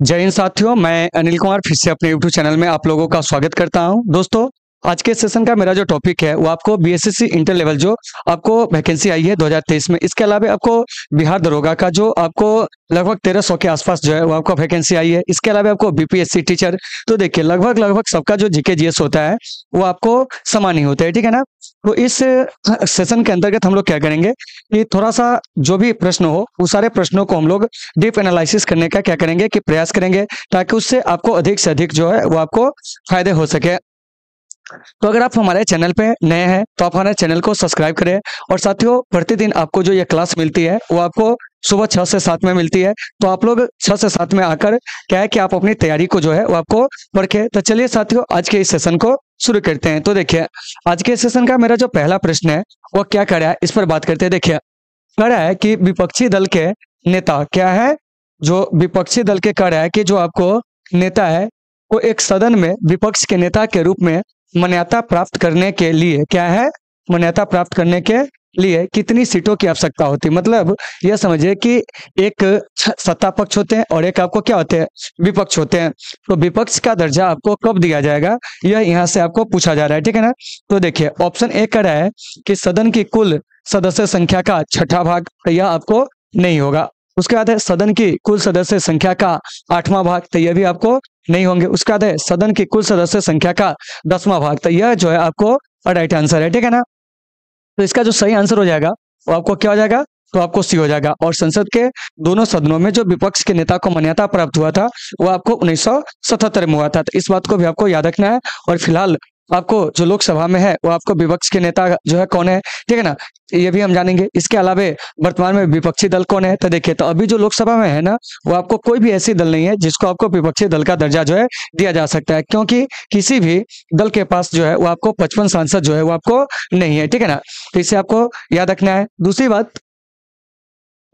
जय हिंद साथियों, मैं अनिल कुमार फिर से अपने YouTube चैनल में आप लोगों का स्वागत करता हूँ। दोस्तों आज के सेशन का मेरा जो टॉपिक है, वो आपको बीएसएससी इंटर लेवल जो आपको वैकेंसी आई है 2023 में, इसके अलावा आपको बिहार दरोगा का जो आपको लगभग तेरह सौ के आसपास जो है, वो आपको वैकेंसी आई है। इसके अलावा आपको बीपीएससी टीचर तो देखिए, लगभग लगभग सबका जो जीके जीएस होता है, वो आपको समान ही होता है, ठीक है ना? तो इस सेशन के अंतर्गत हम लोग क्या करेंगे कि थोड़ा सा जो भी प्रश्न हो उस सारे प्रश्नों को हम लोग डीप एनालिसिस करने का क्या करेंगे कि प्रयास करेंगे ताकि उससे आपको अधिक से अधिक जो है, वो आपको फ़ायदे हो सके। तो अगर आप हमारे चैनल पे नए हैं तो आप हमारे चैनल को सब्सक्राइब करें और साथियों, प्रतिदिन आपको जो ये क्लास मिलती है, वो आपको सुबह छह से सात में मिलती है। तो आप लोग छह से सात में आकर क्या है कि आप अपनी तैयारी को जो है, वो आपको पढ़े तो चलिए साथियों, आज के इस सेशन को शुरू करते हैं। तो देखिए, आज के सेशन का मेरा जो पहला प्रश्न है, वो क्या कर रहा है, इस पर बात करते हैं। देखिए, कह रहा है कि विपक्षी दल के नेता क्या है? जो विपक्षी दल के कह रहा है कि जो आपको नेता है, वो एक सदन में विपक्ष के नेता के रूप में मान्यता प्राप्त करने के लिए क्या है? मान्यता प्राप्त करने के लिए कितनी सीटों की आवश्यकता होती है? मतलब यह समझिए कि एक सत्ता पक्ष होते हैं और एक आपको क्या होते हैं? विपक्ष होते हैं। तो विपक्ष का दर्जा आपको कब दिया जाएगा? यह यहाँ से आपको पूछा जा रहा है, ठीक है ना? तो देखिए, ऑप्शन ए कर रहा है कि सदन की कुल सदस्य संख्या का छठा भाग तो यह आपको नहीं होगा। उसके बाद है सदन की कुल सदस्य संख्या का आठवां भाग। तो यह भी आपको नहीं होंगे। उसके बाद है सदन की कुल सदस्य संख्या का दसवां भाग। तो यह जो है आपको राइट आंसर है। ठीक है ना? तो इसका जो सही आंसर हो जाएगा, वो आपको क्या हो जाएगा? तो आपको सी हो जाएगा। और संसद के दोनों सदनों में जो विपक्ष के नेता को मान्यता प्राप्त हुआ था, वो आपको उन्नीस सौ सतहत्तर में हुआ था। तो इस बात को भी आपको याद रखना है। और फ़िलहाल आपको जो लोकसभा में है, वो आपको विपक्ष के नेता जो है कौन है? ठीक है ना? ये भी हम जानेंगे। इसके अलावा वर्तमान में विपक्षी दल कौन है? तो देखिए तो अभी जो लोकसभा में है ना, वो आपको कोई भी ऐसी दल नहीं है, जिसको आपको विपक्षी दल का दर्जा जो है दिया जा सकता है, क्योंकि किसी भी दल के पास जो है, वो आपको पचपन सांसद जो है, वो आपको नहीं है। ठीक है ना? तो इसे आपको याद रखना है। दूसरी बात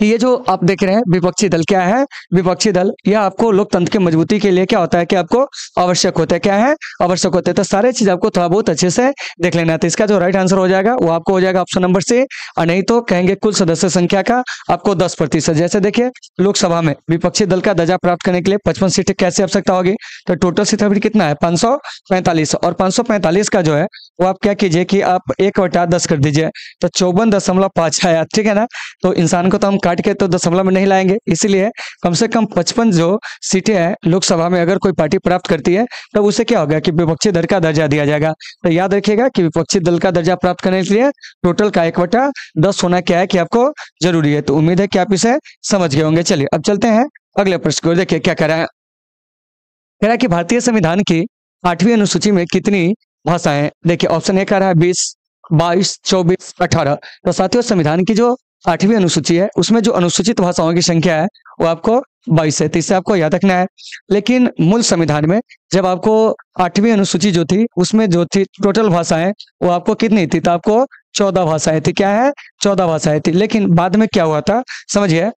ये जो आप देख रहे हैं, विपक्षी दल क्या है? विपक्षी दल यह आपको लोकतंत्र के मजबूती के लिए क्या होता है कि आपको आवश्यक होता है। क्या है? आवश्यक होते हैं। तो सारे चीज़ आपको थोड़ा बहुत अच्छे से देख लेना है। तो इसका जो राइट आंसर हो जाएगा, वो आपको हो जाएगा ऑप्शन नंबर से और नहीं तो कहेंगे कुल सदस्य संख्या का आपको दस प्रतिशत। जैसे देखिए, लोकसभा में विपक्षी दल का दर्जा प्राप्त करने के लिए पचपन सीटें कैसे आवश्यकता होगी? तो टोटल सीट अभी कितना है? पाँच और पाँच का जो है, वो आप क्या कीजिए कि आप एक बटा कर दीजिए। तो चौवन है, ठीक है ना? तो इंसान को तो हम काट के तो दशमलव में नहीं लाएँगे। इसीलिए कम से कम पचपन जो सीटें हैं लोकसभा में अगर कोई पार्टी प्राप्त करती है, तब उसे क्या होगा कि विपक्षी दल का दर्जा दिया जाएगा। तो याद रखिएगा कि विपक्षी दल का दर्जा प्राप्त करने के लिए टोटल का एक बटा दस होना क्या है कि आपको ज़रूरी है। तो उम्मीद है कि आप इसे समझ गए होंगे। चलिए, अब चलते हैं अगले प्रश्न को। देखिए, क्या कह रहा है? कह रहा है कि भारतीय संविधान की आठवीं अनुसूची में कितनी भाषाएँ देखिए, ऑप्शन ए कह रहा है बीस, बाईस, चौबीस, अठारह। तो साथियों, संविधान की जो आठवीं अनुसूची है। उसमें जो अनुसूचित भाषाओं की संख्या है, वो आपको बाईस है तो इससे आपको याद रखना है। लेकिन मूल संविधान में जब आपको आठवीं अनुसूची जो थी, उसमें जो थी टोटल भाषाएँ, वो आपको कितनी थी? तो आपको चौदह भाषाएँ थी। क्या है? चौदह भाषाएँ थी। लेकिन बाद में क्या हुआ था? समझिए,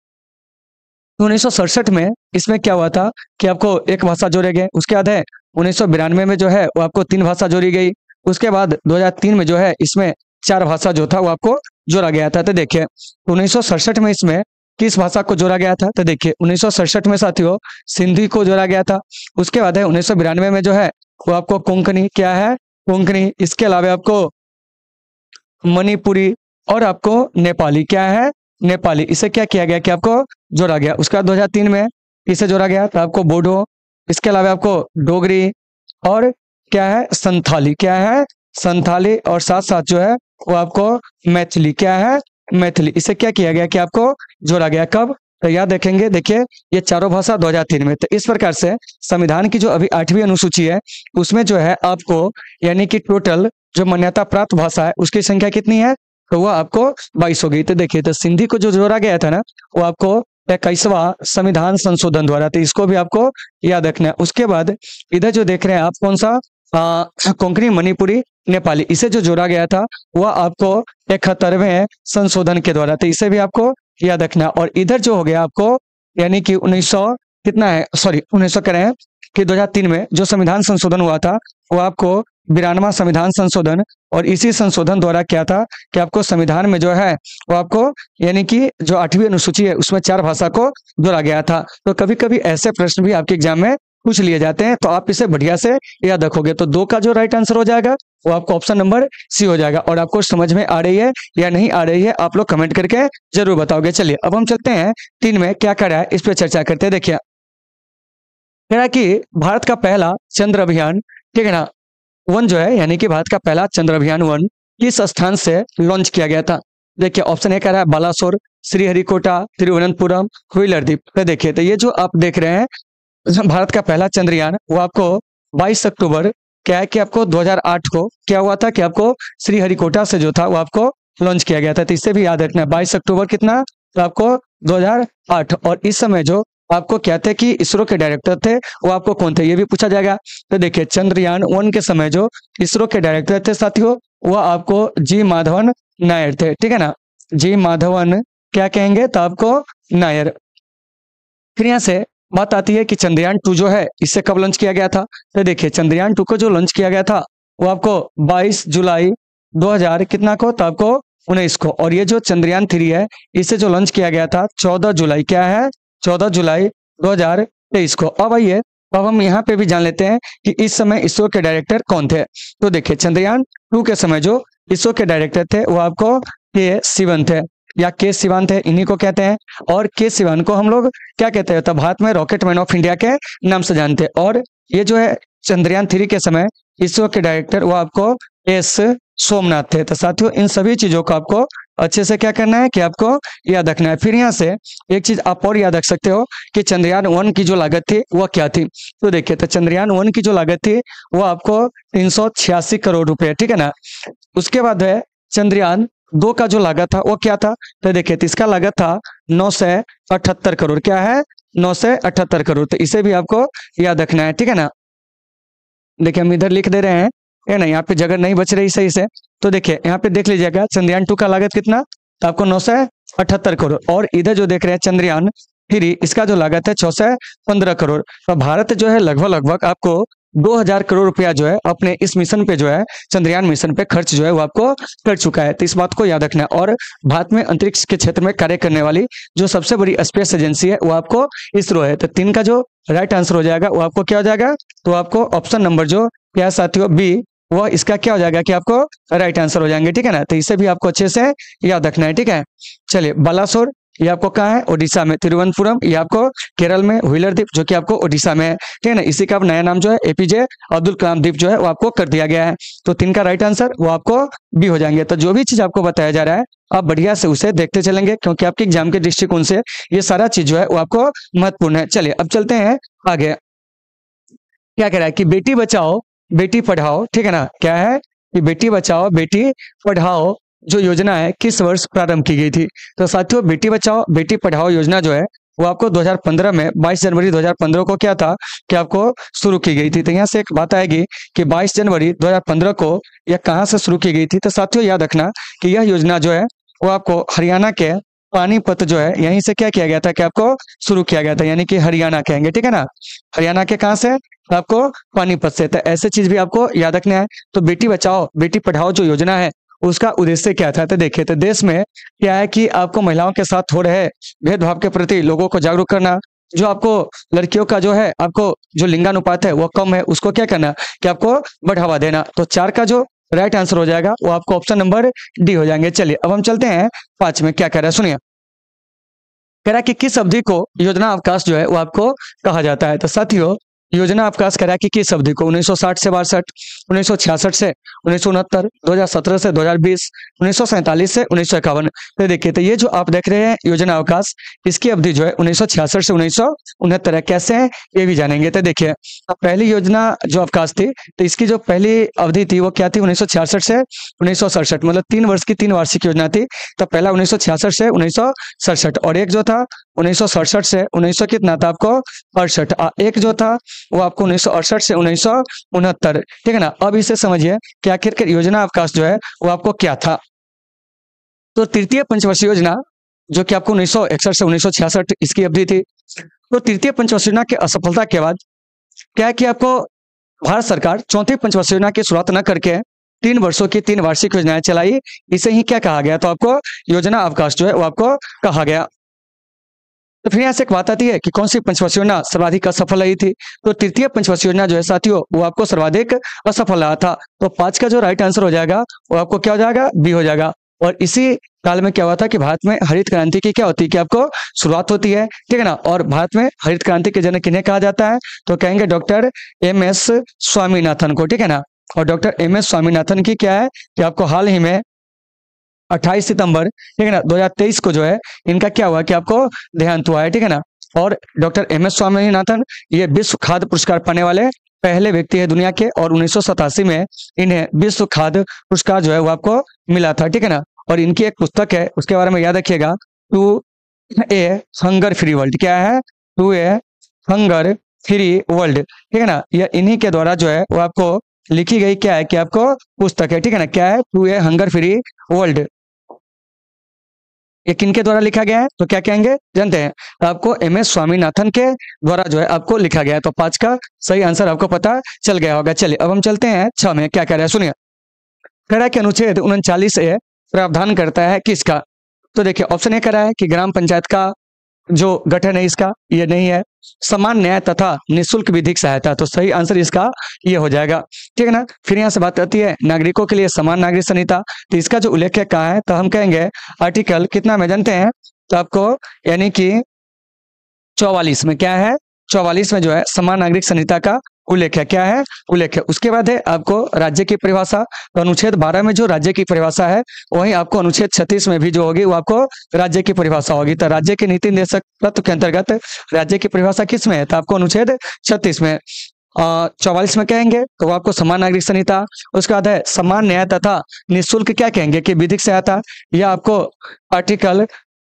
उन्नीस सौ सड़सठ में इसमें क्या हुआ था कि आपको एक भाषा जोड़े गए। उसके बाद है, उन्नीस में जो है, वो आपको तीन भाषा जोड़ी गई। उसके बाद 2003 में जो है, इसमें चार भाषा जो था वो आपको जोड़ा गया था। तो देखिए, उन्नीस सौ सड़सठ में इसमें किस भाषा को जोड़ा गया था? तो देखिए, उन्नीस सौ सड़सठ में साथियों, सिंधी को जोड़ा गया था। उसके बाद है, उन्नीस में जो है, वो आपको कोंकणी, क्या है? कोंकणी। इसके अलावा आपको मणिपुरी और आपको नेपाली, क्या है? नेपाली। इसे क्या किया गया कि आपको जोड़ा गया। उसके बाद 2003 में इसे जोड़ा गया तो आपको बोडो, इसके अलावा आपको डोगरी और क्या है? संथाली, क्या है? संथाली और साथ साथ जो है वो आपको मैथिली क्या है? मैथिली। इसे क्या किया गया कि आपको जोड़ा गया? कब? तो याद रखेंगे, देखिए, ये चारों भाषा 2003 में। तो इस प्रकार से संविधान की जो अभी आठवीं अनुसूची है, उसमें जो है आपको यानी कि टोटल जो मान्यता प्राप्त भाषा है, उसकी संख्या कितनी है? तो वह आपको बाईस हो गई तो देखिए तो सिंधी को जो जोड़ा गया था ना, वो आपको इक्कीसवा संविधान संशोधन द्वारा। तो इसको भी आपको याद रखना है। उसके बाद इधर जो देख रहे हैं आप, कौन सा? कोंकणी मणिपुरी नेपाली। इसे जो जोड़ा गया था, वह आपको इकहत्तरवें संशोधन के द्वारा तो इसे भी आपको याद रखना। और इधर जो हो गया आपको, यानी कि 1900 कितना है? सॉरी, उन्नीस सौ कह रहे हैं कि 2003 में जो संविधान संशोधन हुआ था वो आपको बिरानवा संविधान संशोधन और इसी संशोधन द्वारा क्या था कि आपको संविधान में जो है वो आपको, यानी कि जो आठवीं अनुसूची है, उसमें चार भाषा को जोड़ा गया था। तो कभी कभी ऐसे प्रश्न भी आपके एग्ज़ाम में पूछ लिए जाते हैं तो आप इसे बढ़िया से याद रखोगे। तो दो का जो राइट आंसर हो जाएगा, वो आपको ऑप्शन नंबर सी हो जाएगा। और आपको समझ में आ रही है या नहीं आ रही है, आप लोग कमेंट करके ज़रूर बताओगे। चलिए, अब हम चलते हैं तीन में क्या कर रहा है, इस पर चर्चा करते हैं। देखिए, कह रहा कि भारत का पहला चंद्र अभियान, ठीक है ना? वन जो है, यानी कि भारत का पहला चंद्र अभियान वन किस स्थान से लॉन्च किया गया था? देखिए ऑप्शन ए कह रहा है बालासोर, श्रीहरिकोटा, तिरुवनंतपुरम व्हीलर द्वीप तो देखिए तो ये जो आप देख रहे हैं भारत का पहला चंद्रयान वो आपको 22 अक्टूबर। क्या है कि आपको 2008 को क्या हुआ था कि आपको श्रीहरिकोटा से जो था वो आपको लॉन्च किया गया था तो इससे भी याद रखना, बाईस अक्टूबर कितना? तो आपको 2008 और इस समय जो आपको क्या थे कि इसरो के डायरेक्टर थे, वो आपको कौन थे? ये भी पूछा जाएगा। तो देखिए, चंद्रयान वन के समय जो इसरो के डायरेक्टर थे साथियों, वो आपको जी माधवन नायर थे, ठीक है ना? जी माधवन क्या कहेंगे? तो आपको नायर। फिर यहाँ से बात आती है कि चंद्रयान टू जो है, इससे कब लॉन्च किया गया था? तो देखिए, चंद्रयान टू को जो लॉन्च किया गया था, वो आपको 22 जुलाई 2000 कितना को? तो आपको उन्नीस को। और ये जो चंद्रयान थ्री है इसे जो लॉन्च किया गया था 14 जुलाई क्या है? चौदह जुलाई 2023 को। अब आइए, अब हम यहाँ पे भी जान लेते हैं कि इस समय इसरो के डायरेक्टर कौन थे। तो देखिए, चंद्रयान टू के समय जो इसरो के डायरेक्टर थे, वो आपको के सिवन थे। या के सिवान थे, इन्हीं को कहते हैं। और के सिवान को हम लोग क्या कहते हैं? तो भारत में रॉकेट मैन ऑफ़ इंडिया के नाम से जानते हैं। और ये जो है, चंद्रयान थ्री के समय इसरो के डायरेक्टर वो आपको एस सोमनाथ थे। तो साथियों, इन सभी चीज़ों को आपको अच्छे से क्या करना है कि आपको याद रखना है। फिर यहाँ से एक चीज़ आप और याद रख सकते हो कि चंद्रयान वन की जो लागत थी, वह क्या थी? तो देखिए तो चंद्रयान वन की जो लागत थी वो आपको तीन सौ छियासी करोड़ रुपए, ठीक है ना? उसके बाद है, चंद्रयान दो का जो लागत था, वो क्या था? तो देखिए तो इसका लागत था नौ सौ अठहत्तर करोड़। क्या है? नौ सौ अठहत्तर करोड़। तो इसे भी आपको याद रखना है, ठीक है ना? देखिए, हम इधर लिख दे रहे हैं, है ना? यहाँ पे जगह नहीं बच रही सही से। तो देखिए, यहाँ पे देख लीजिएगा, चंद्रयान टू का लागत कितना? तो आपको नौ सौ अठहत्तर करोड़। और इधर जो देख रहे हैं चंद्रयान थ्री इसका जो लागत है, छह सौ पंद्रह करोड़। तो भारत जो है लगभग लगभग आपको 2000 करोड़ रुपया जो है अपने इस मिशन पे जो है, चंद्रयान मिशन पे खर्च जो है वो आपको कर चुका है। तो इस बात को याद रखना है। और भारत में अंतरिक्ष के क्षेत्र में कार्य करने वाली जो सबसे बड़ी स्पेस एजेंसी है, वो आपको इसरो है। तो तीन का जो राइट आंसर हो जाएगा, वो आपको क्या हो जाएगा? तो आपको ऑप्शन नंबर जो क्या साथियों, बी वो इसका क्या हो जाएगा कि आपको राइट आंसर हो जाएँगे, ठीक है ना? तो इसे भी आपको अच्छे से याद रखना है, ठीक है? चलिए, बालासोर ये आपको कहा है? ओडिशा में, तिरुवनंतपुरम। ये आपको केरल में व्हीलर द्वीप, जो कि आपको ओडिशा में है। ठीक है ना? इसी का नया नाम जो है एपीजे अब्दुल कलाम द्वीप जो है, वो आपको कर दिया गया है। तो तीन का राइट आंसर वो आपको बी हो जाएँगे। तो जो भी चीज़ आपको बताया जा रहा है, आप बढ़िया से उसे देखते चलेंगे, क्योंकि आपके एग्ज़ाम के दृष्टिकोण से ये सारा चीज़ जो है, वो आपको महत्वपूर्ण है। चलिए, अब चलते हैं आगे। क्या कह रहा है कि बेटी बचाओ, बेटी पढ़ाओ। ठीक है ना? क्या है कि बेटी बचाओ, बेटी पढ़ाओ। जो योजना है, किस वर्ष प्रारंभ की गई थी? तो साथियों, बेटी बचाओ, बेटी पढ़ाओ योजना जो है, वो आपको 2015 में 22 जनवरी 2015 को क्या था कि आपको शुरू की गई थी। तो यहाँ से एक बात आएगी कि 22 जनवरी 2015 को यह कहाँ से शुरू की गई थी? तो साथियों, याद रखना कि यह योजना जो है, वो आपको हरियाणा के पानीपत जो है, यहीं से क्या किया गया था कि आपको शुरू किया गया था, यानी कि हरियाणा कहेंगे, ठीक है ना? हरियाणा के कहाँ से? आपको पानीपत से। तो ऐसे चीज़ भी आपको याद रखना है। तो बेटी बचाओ, बेटी पढ़ाओ जो योजना है उसका उद्देश्य क्या था? तो देखिए तो देश में क्या है कि आपको महिलाओं के साथ हो रहे भेदभाव के प्रति लोगों को जागरूक करना, जो आपको लड़कियों का जो है, आपको जो लिंगानुपात है, वो कम है, उसको क्या करना कि आपको बढ़ावा देना। तो चार का जो राइट आंसर हो जाएगा, वो आपको ऑप्शन नंबर डी हो जाएँगे। चलिए, अब हम चलते हैं पाँच में, क्या कह रहा है? सुनिए। कह रहा है कि किस अवधि को योजना अवकाश जो है, वो आपको कहा जाता है? तो साथियों योजना अवकाश करा कि किस अवधि को 1960 से बासठ उन्नीस से उन्नीस सौ सत्रह से 2020 उन्नीस से उन्नीस तो देखिए तो ये जो आप देख रहे हैं योजना अवकाश इसकी अवधि जो है उन्नीस सौ छियासठ से उन्नीस है कैसे है ये भी जानेंगे तो देखिए पहली योजना जो अवकाश थी तो इसकी जो पहली अवधि थी वो क्या थी उन्नीस सौ छियासठ से उन्नीस सौ सड़सठ मतलब तीन वर्ष की तीन वार्षिक योजना थी तो पहला उन्नीस सौ छियासठ से उन्नीस सौ सड़सठ और एक जो था उन्नीस सौ सड़सठ से उन्नीस सौ कितना था आपको? अड़सठ। एक जो था, वो आपको उन्नीस सौ अड़सठ से उन्नीस सौ उनहत्तर। ठीक है ना? अब इसे समझिए कि आखिर योजना अवकाश जो है, वो आपको क्या था? तो तृतीय पंचवर्षीय योजना, जो कि आपको उन्नीस सौ इकसठ से उन्नीस सौ छियासठ इसकी अवधि थी तो तृतीय पंचवर्षीय योजना की असफलता के बाद क्या है कि आपको भारत सरकार चौथी पंचवर्ष योजना की शुरुआत न करके तीन वर्षों की तीन वार्षिक योजनाएँ चलाई, इसे ही क्या कहा गया तो आपको? योजना अवकाश जो है, वो आपको कहा गया। तो फिर यहाँ से एक बात आती है कि कौन सी पंचवर्ष योजना सर्वाधिक असफल रही थी? तो तृतीय पंचवर्ष योजना जो है साथियों, वो आपको सर्वाधिक असफल रहा था। तो पाँच का जो राइट आंसर हो जाएगा, वो आपको क्या हो जाएगा? बी हो जाएगा। और इसी काल में क्या हुआ था कि भारत में हरित क्रांति की क्या होती है कि आपको शुरुआत होती है, ठीक है ना? और भारत में हरित क्रांति के जनक किन्हें कहा जाता है? तो कहेंगे डॉक्टर एम एस स्वामीनाथन को, ठीक है ना? और डॉक्टर एम एस स्वामीनाथन की क्या है? कि आपको हाल ही में 28 सितंबर, ठीक है ना? 2023 को जो है, इनका क्या हुआ कि आपको देहांत हुआ है, ठीक है ना? और डॉक्टर एम एस स्वामीनाथन, ये विश्व खाद्य पुरस्कार पाने वाले पहले व्यक्ति है दुनिया के और उन्नीस सौ सतासी में इन्हें विश्व खाद्य पुरस्कार जो है वो आपको मिला था, ठीक है ना? और इनकी एक पुस्तक है, उसके बारे में याद रखिएगा। To a hunger free world, क्या है? To a hunger free world, ठीक है ना? यह इन्हीं के द्वारा जो है वो आपको लिखी गई क्या है कि आपको पुस्तक है, ठीक है ना? क्या है? To a hunger free world. ये किनके द्वारा लिखा गया है? तो क्या कहेंगे? जानते हैं। आपको एम एस स्वामीनाथन के द्वारा जो है आपको लिखा गया है। तो पाँच का सही आंसर आपको पता चल गया होगा। चलिए, अब हम चलते हैं छह में। क्या कह रहे हैं? सुनिए। कह के कि अनुच्छेद उनचालीस ए प्रावधान करता है किसका? तो देखिए ऑप्शन ये कह रहा है कि ग्राम पंचायत का जो गठन है इसका, ये नहीं है। समान न्याय तथा निशुल्क विधिक सहायता तो सही आंसर इसका ये हो जाएगा। ठीक है ना? फिर यहाँ से बात आती है नागरिकों के लिए समान नागरिक संहिता। तो इसका जो उल्लेख कहा है? तो हम कहेंगे आर्टिकल कितना में जानते हैं? तो आपको यानी कि चौवालीस में क्या है? चौवालीस में जो है समान नागरिक संहिता का उल्लेख है क्या है? उल्लेख उसके बाद है आपको राज्य की परिभाषा तो अनुच्छेद 12 में जो राज्य की परिभाषा है, वही आपको अनुच्छेद 36 में भी जो होगी, वो आपको राज्य की परिभाषा होगी। तो राज्य के नीति निर्देशक तत्व के अंतर्गत राज्य की परिभाषा किसमें है? तो आपको अनुच्छेद छत्तीस में चौवालीस में कहेंगे तो वो आपको समान नागरिक संहिता, उसके बाद है समान न्याय तथा निःशुल्क क्या कहेंगे कि विधिक सहायता, यह आपको आर्टिकल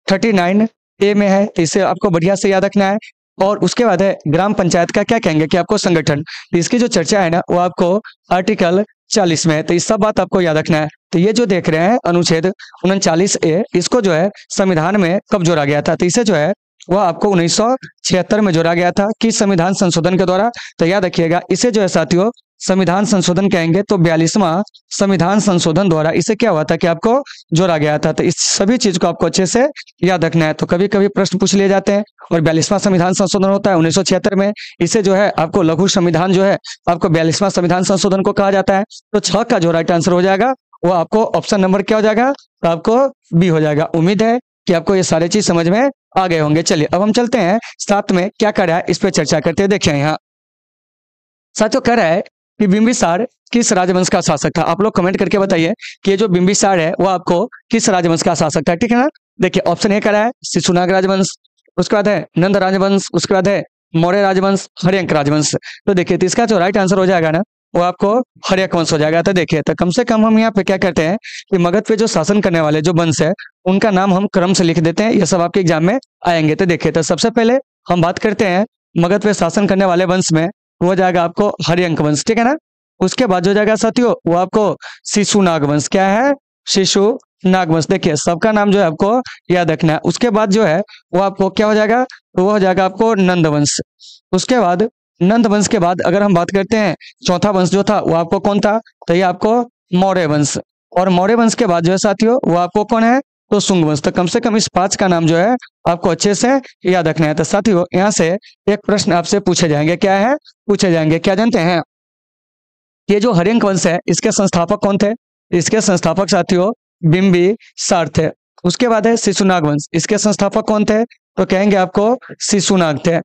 थर्टी नाइन ए में है, इसे आपको बढ़िया से याद रखना है। और उसके बाद है, ग्राम पंचायत का क्या कहेंगे कि आपको संगठन। तो इसकी जो चर्चा है ना, वो आपको आर्टिकल चालीस में है तो इस सब बात आपको याद रखना है। तो ये जो देख रहे हैं, अनुच्छेद उनचालीस ए, इसको जो है, संविधान में कब जोड़ा गया था? तो इसे जो है वह आपको उन्नीस सौ छिहत्तर में जोड़ा गया था, किस संविधान संशोधन के द्वारा? तो याद रखिएगा, इसे जो है साथियों संविधान संशोधन कहेंगे तो बयालीसवा संविधान संशोधन द्वारा इसे क्या हुआ था कि आपको जोड़ा गया था? तो इस सभी चीज़ को आपको अच्छे से याद रखना है। तो कभी कभी प्रश्न पूछ लिए जाते हैं और बयालीसवां संविधान संशोधन होता है उन्नीस सौ छिहत्तर में। इसे जो है आपको लघु संविधान जो है आपको बयालीसवां संविधान संशोधन को कहा जाता है। तो छह का जो राइट आंसर हो जाएगा, वो आपको ऑप्शन नंबर क्या हो जाएगा? तो आपको बी हो जाएगा। उम्मीद है कि आपको ये सारे चीज़ समझ में आ गए होंगे। चलिए, अब हम चलते हैं साथ में क्या कर रहा है इस पर चर्चा करते हैं देखिए यहाँ। साथियों, कह रहा है कि बिंबिसार किस राजवंश का शासक था? आप लोग कमेंट करके बताइए कि ये जो बिंबिसार है, वो आपको किस राजवंश का शासक था? ठीक है ना? देखिए ऑप्शन ए करा है शिशुनाग राजवंश, उसके बाद है, नंद राजवंश, उसके बाद है, मौर्य राजवंश, हरियंक राजवंश। तो देखिए तो इसका जो राइट आंसर हो जाएगा ना, वो आपको हरियक वंश हो जाएगा। तो देखिए तो कम से कम हम यहाँ पे क्या करते हैं कि मगध पे जो शासन करने वाले जो वंश है, उनका नाम हम क्रम से लिख देते हैं, ये सब आपके एग्ज़ाम में आएँगे। तो देखिए तो सबसे पहले हम बात करते हैं मगध पे शासन करने वाले वंश में वो जाएगा आपको हरियंक वंश, ठीक है ना? उसके बाद जो जाएगा साथियों वो आपको शिशु नागवंश क्या है? शिशु नागवंश देखिए, सबका नाम जो है आपको याद रखना है। उसके बाद जो है, वो आपको क्या हो जाएगा? वो हो जाएगा आपको नंदवंश उसके बाद, नंद वंश के बाद अगर हम बात करते हैं, चौथा वंश जो था, वो आपको कौन था? तो ये आपको मौर्य वंश। और मौर्य वंश के बाद जो है साथियों, वो आपको कौन है? तो सुंग वंश तो कम से कम इस पाँच का नाम जो है, आपको अच्छे से याद रखना है। तो साथियों, यहाँ से एक प्रश्न आपसे पूछे जाएँगे। क्या है? पूछे जाएँगे। क्या जानते हैं? ये जो हरिंक वंश है, इसके संस्थापक कौन थे? इसके संस्थापक साथियों, बिंबी सार थे। उसके बाद है शिशुनाग वंश। इसके संस्थापक कौन थे? तो कहेंगे आपको शिशुनाग थे।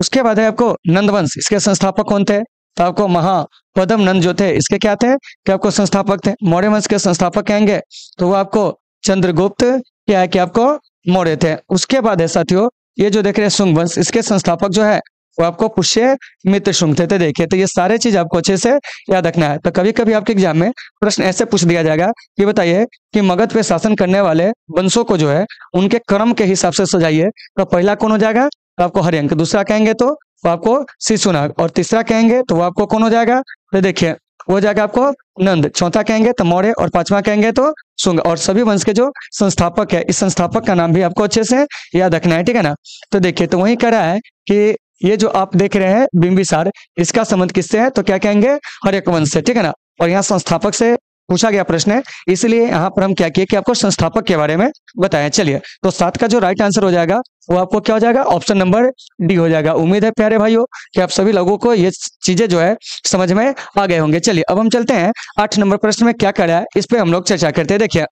उसके बाद है आपको नंदवंश इसके संस्थापक कौन थे? तो आपको महापदम नंद जो थे, इसके क्या थे? कि आपको संस्थापक थे? मौर्य वंश के संस्थापक कहेंगे। तो वो आपको चंद्रगुप्त क्या है कि आपको मौर्य थे। उसके बाद है साथियों ये जो देख रहे हैं शुंग वंश, इसके संस्थापक जो है, वो आपको पुष्य मित्र शुंग थे देखिए। तो ये सारे चीज़ आपको अच्छे से याद रखना है। तो कभी कभी आपके एग्ज़ाम में प्रश्न ऐसे पूछ दिया जाएगा कि बताइए कि मगध पे शासन करने वाले वंशों को जो है, उनके क्रम के हिसाब से सजाइए तो पहला कौन हो जाएगा? तो आपको हरियंक। दूसरा कहेंगे तो वो आपको शिशुनाग और तीसरा कहेंगे तो वो आपको कौन हो जाएगा? तो देखिए वो जाएगा आपको नंद। चौथा कहेंगे तो मौर्य और पांचवा कहेंगे तो सुंग। और सभी वंश के जो संस्थापक है, इस संस्थापक का नाम भी आपको अच्छे से याद रखना है, ठीक है ना? तो देखिए तो वही कह रहा है कि ये जो आप देख रहे हैं बिंबिसार, इसका संबंध किससे है? तो क्या कहेंगे? हर एक वंश से, ठीक है ना? और यहाँ संस्थापक से पूछा गया प्रश्न है, इसलिए यहाँ पर हम क्या किए कि आपको संस्थापक के बारे में बताएँ। चलिए तो सात का जो राइट आंसर हो जाएगा, वो आपको क्या हो जाएगा? ऑप्शन नंबर डी हो जाएगा। उम्मीद है प्यारे भाइयों कि आप सभी लोगों को ये चीज़ें जो है समझ में आ गए होंगे। चलिए, अब हम चलते हैं आठ नंबर प्रश्न में क्या करा है, इस पे हम लोग चर्चा करते हैं। देखिए,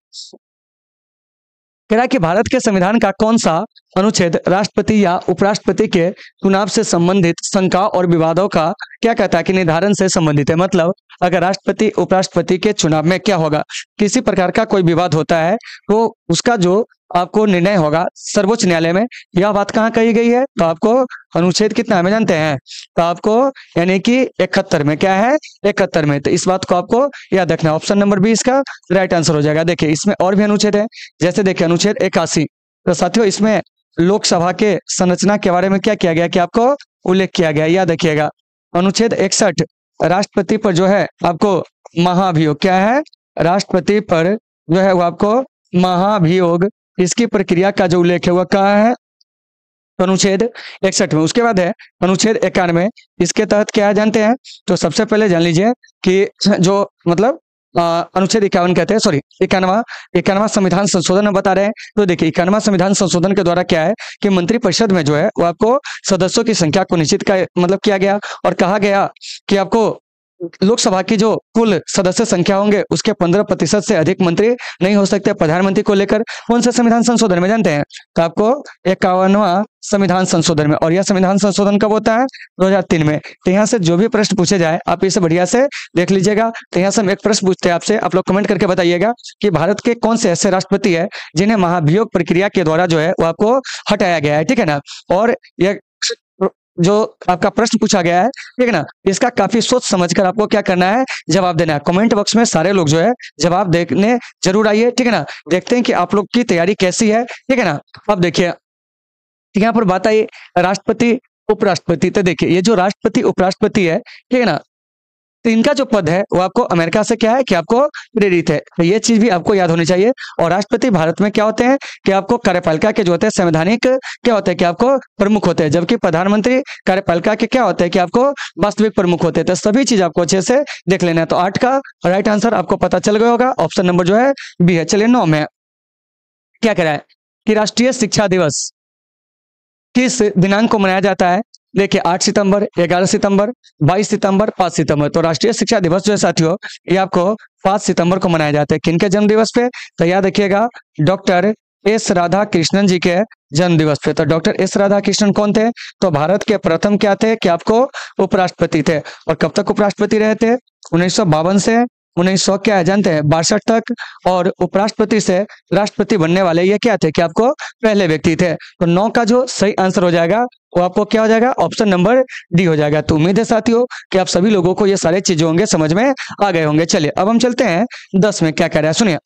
कह रहा कि भारत के संविधान का कौन सा अनुच्छेद राष्ट्रपति या उपराष्ट्रपति के चुनाव से संबंधित शंका और विवादों का क्या कहता है कि निर्धारण से संबंधित है? मतलब अगर राष्ट्रपति, उपराष्ट्रपति के चुनाव में क्या होगा? किसी प्रकार का कोई विवाद होता है तो उसका जो आपको निर्णय होगा, सर्वोच्च न्यायालय में, यह बात कहाँ कही गई है? तो आपको अनुच्छेद कितना में जानते हैं। तो आपको यानी कि इकहत्तर में क्या है? इकहत्तर में। तो इस बात को आपको याद रखना ऑप्शन नंबर बी इसका राइट आंसर हो जाएगा। देखिए, इसमें और भी अनुच्छेद है। जैसे देखिए, अनुच्छेद इक्यासी। तो साथियों, इसमें लोकसभा के संरचना के बारे में क्या किया गया कि आपको उल्लेख किया गया याद रखिएगा। अनुच्छेद इकसठ राष्ट्रपति पर जो है आपको महाभियोग, क्या है? राष्ट्रपति पर जो है वो आपको महाभियोग। इसकी प्रक्रिया का जो उल्लेख है वह कहा है? अनुच्छेद इकसठ में। उसके बाद है अनुच्छेद इक्यानवे। इसके तहत क्या जानते हैं? तो सबसे पहले जान लीजिए कि जो मतलब अनुच्छेद इक्यावन कहते हैं सॉरी इक्यानवा इक्यानवा संविधान संशोधन बता रहे हैं। तो देखिए, इक्यानवा संविधान संशोधन के द्वारा क्या है कि मंत्रिपरिषद में जो है, वो आपको सदस्यों की संख्या को निश्चित मतलब किया गया और कहा गया कि आपको लोकसभा की जो कुल सदस्य संख्या होंगे, उसके पंद्रह प्रतिशत से अधिक मंत्री नहीं हो सकते प्रधानमंत्री को लेकर। कौन सा संविधान संशोधन में जानते हैं। तो आपको इक्यावनवा संविधान संशोधन में, और यह संविधान संशोधन कब होता है? 2003 में। तो यहाँ से जो भी प्रश्न पूछे जाए, आप इसे बढ़िया से देख लीजिएगा। तो यहाँ से हम एक प्रश्न पूछते हैं आपसे, आप लोग कमेंट करके बताइएगा कि भारत के कौन से ऐसे राष्ट्रपति है जिन्हें महाभियोग प्रक्रिया के द्वारा जो है वो आपको हटाया गया है, ठीक है ना? और यह जो आपका प्रश्न पूछा गया है, ठीक है ना? इसका काफ़ी सोच समझकर आपको क्या करना है, जवाब देना है। कमेंट बॉक्स में सारे लोग जो है, जवाब देखने ज़रूर आइए, ठीक है ना? देखते हैं कि आप लोग की तैयारी कैसी है, ठीक है ना? अब देखिए, यहाँ पर बात आई राष्ट्रपति, उपराष्ट्रपति। तो देखिए, ये जो राष्ट्रपति, उपराष्ट्रपति है, ठीक है ना? तो इनका जो पद है, वो आपको अमेरिका से क्या है कि आपको प्रेरित है। तो ये चीज़ भी आपको याद होनी चाहिए। और राष्ट्रपति भारत में क्या होते हैं कि आपको कार्यपालिका के जो होते हैं संवैधानिक क्या होते हैं कि आपको प्रमुख होते हैं, जबकि प्रधानमंत्री कार्यपालिका के क्या होते हैं कि आपको वास्तविक प्रमुख होते हैं। तो सभी चीज़ आपको अच्छे से देख लेना है। तो आठ का राइट आंसर आपको पता चल गया होगा। ऑप्शन नंबर जो है, बी है। चलिए, नौ में। क्या कह रहा है कि राष्ट्रीय शिक्षा दिवस किस दिनांक को मनाया जाता है? देखिए आठ सितंबर, ग्यारह सितंबर, बाईस सितंबर, पाँच सितंबर। तो राष्ट्रीय शिक्षा दिवस जो है साथियों, ये आपको पाँच सितंबर को मनाया जाता है। किन के जन्म दिवस पे? तो याद रखिएगा, doctor S Radhakrishnan ji के जन्म दिवस पे। तो डॉक्टर एस राधा कृष्णन कौन थे? तो भारत के प्रथम क्या थे? कि आपको उपराष्ट्रपति थे। और कब तक उपराष्ट्रपति रहे थे? उन्नीस सौ बावन से उन्नीस सौ क्या है? जानते हैं? बासठ तक। और उपराष्ट्रपति से राष्ट्रपति बनने वाले ये क्या थे? कि आपको पहले व्यक्ति थे। तो नौ का जो सही आंसर हो जाएगा, वो आपको क्या हो जाएगा? ऑप्शन नंबर डी हो जाएगा। तो उम्मीद है साथियों कि आप सभी लोगों को ये सारे चीज़ें होंगे, समझ में आ गए होंगे। चलिए, अब हम चलते हैं दस में क्या कह रहा है। सुनिए।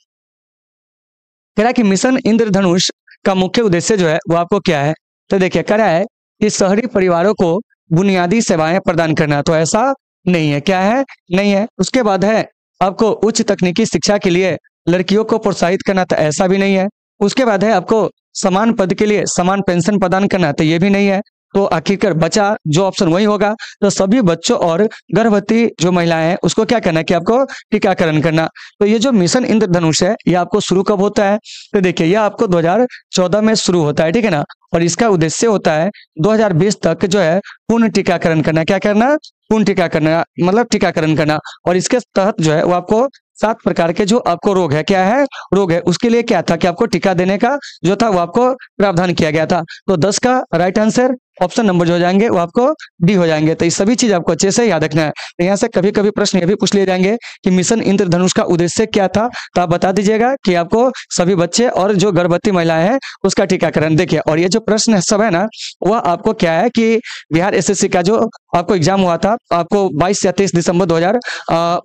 कह रहा है कि मिशन इंद्रधनुष का मुख्य उद्देश्य जो है, वो आपको क्या है? तो देखिए, कह रहा है कि शहरी परिवारों को बुनियादी सेवाएँ प्रदान करना। तो ऐसा नहीं है। क्या है? नहीं है। उसके बाद है आपको उच्च तकनीकी शिक्षा के लिए लड़कियों को प्रोत्साहित करना तो ऐसा भी नहीं है। उसके बाद है आपको समान पद के लिए समान पेंशन प्रदान करना तो ये भी नहीं है। तो आखिरकार बचा जो ऑप्शन वही होगा। तो सभी बच्चों और गर्भवती जो महिलाएँ हैं, उसको क्या करना है कि आपको टीकाकरण करना। तो ये जो मिशन इंद्रधनुष है, ये आपको शुरू कब होता है? तो देखिए, ये आपको 2014 में शुरू होता है, ठीक है ना? और इसका उद्देश्य होता है 2020 तक जो है पूर्ण टीकाकरण करना। क्या करना? पूर्ण टीकाकरण मतलब टीकाकरण करना, और इसके तहत जो है वो आपको सात प्रकार के जो आपको रोग है, क्या है? रोग है। उसके लिए क्या था कि आपको टीका देने का जो था वो आपको प्रावधान किया गया था। तो दस का राइट आंसर ऑप्शन नंबर जो हो जाएँगे, वो आपको डी हो जाएँगे। तो ये सभी चीज़ आपको अच्छे से याद रखना है। तो यहाँ से कभी कभी प्रश्न ये भी पूछ लिए जाएँगे कि मिशन इंद्रधनुष का उद्देश्य क्या था? तो आप बता दीजिएगा कि आपको सभी बच्चे और जो गर्भवती महिलाएँ हैं, उसका टीकाकरण। देखिए, और ये जो प्रश्न सब है ना, वह आपको क्या है कि बिहार एसएससी का जो आपको एग्ज़ाम हुआ था, आपको बाईस या तेईस दिसंबर दो हज़ार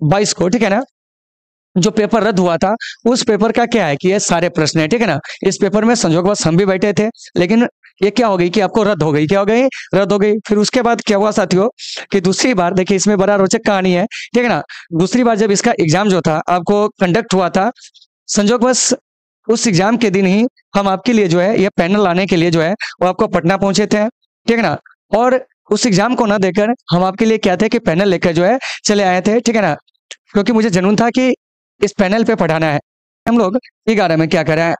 बाईस को, ठीक है ना? जो पेपर रद्द हुआ था, उस पेपर का क्या है कि ये सारे प्रश्न है, ठीक है ना? इस पेपर में संजोगवश हम भी बैठे थे, लेकिन ये क्या हो गई कि आपको रद्द हो गई, क्या हो गई? रद्द हो गई। फिर उसके बाद क्या हुआ साथियों कि दूसरी बार, देखिए इसमें बड़ा रोचक कहानी है, ठीक है ना? दूसरी बार जब इसका एग्ज़ाम जो था, आपको कंडक्ट हुआ था संजोगवश उस एग्ज़ाम के दिन ही हम आपके लिए जो है, ये पैनल लाने के लिए जो है, वो आपको पटना पहुँचे थे, ठीक है ना? और उस एग्ज़ाम को ना देकर हम आपके लिए क्या थे कि पैनल लेकर जो है, चले आए थे, ठीक है ना? क्योंकि मुझे जनून था कि इस पैनल पे पढ़ाना है। हम लोग ग्यारह में क्या कर? रहे हैं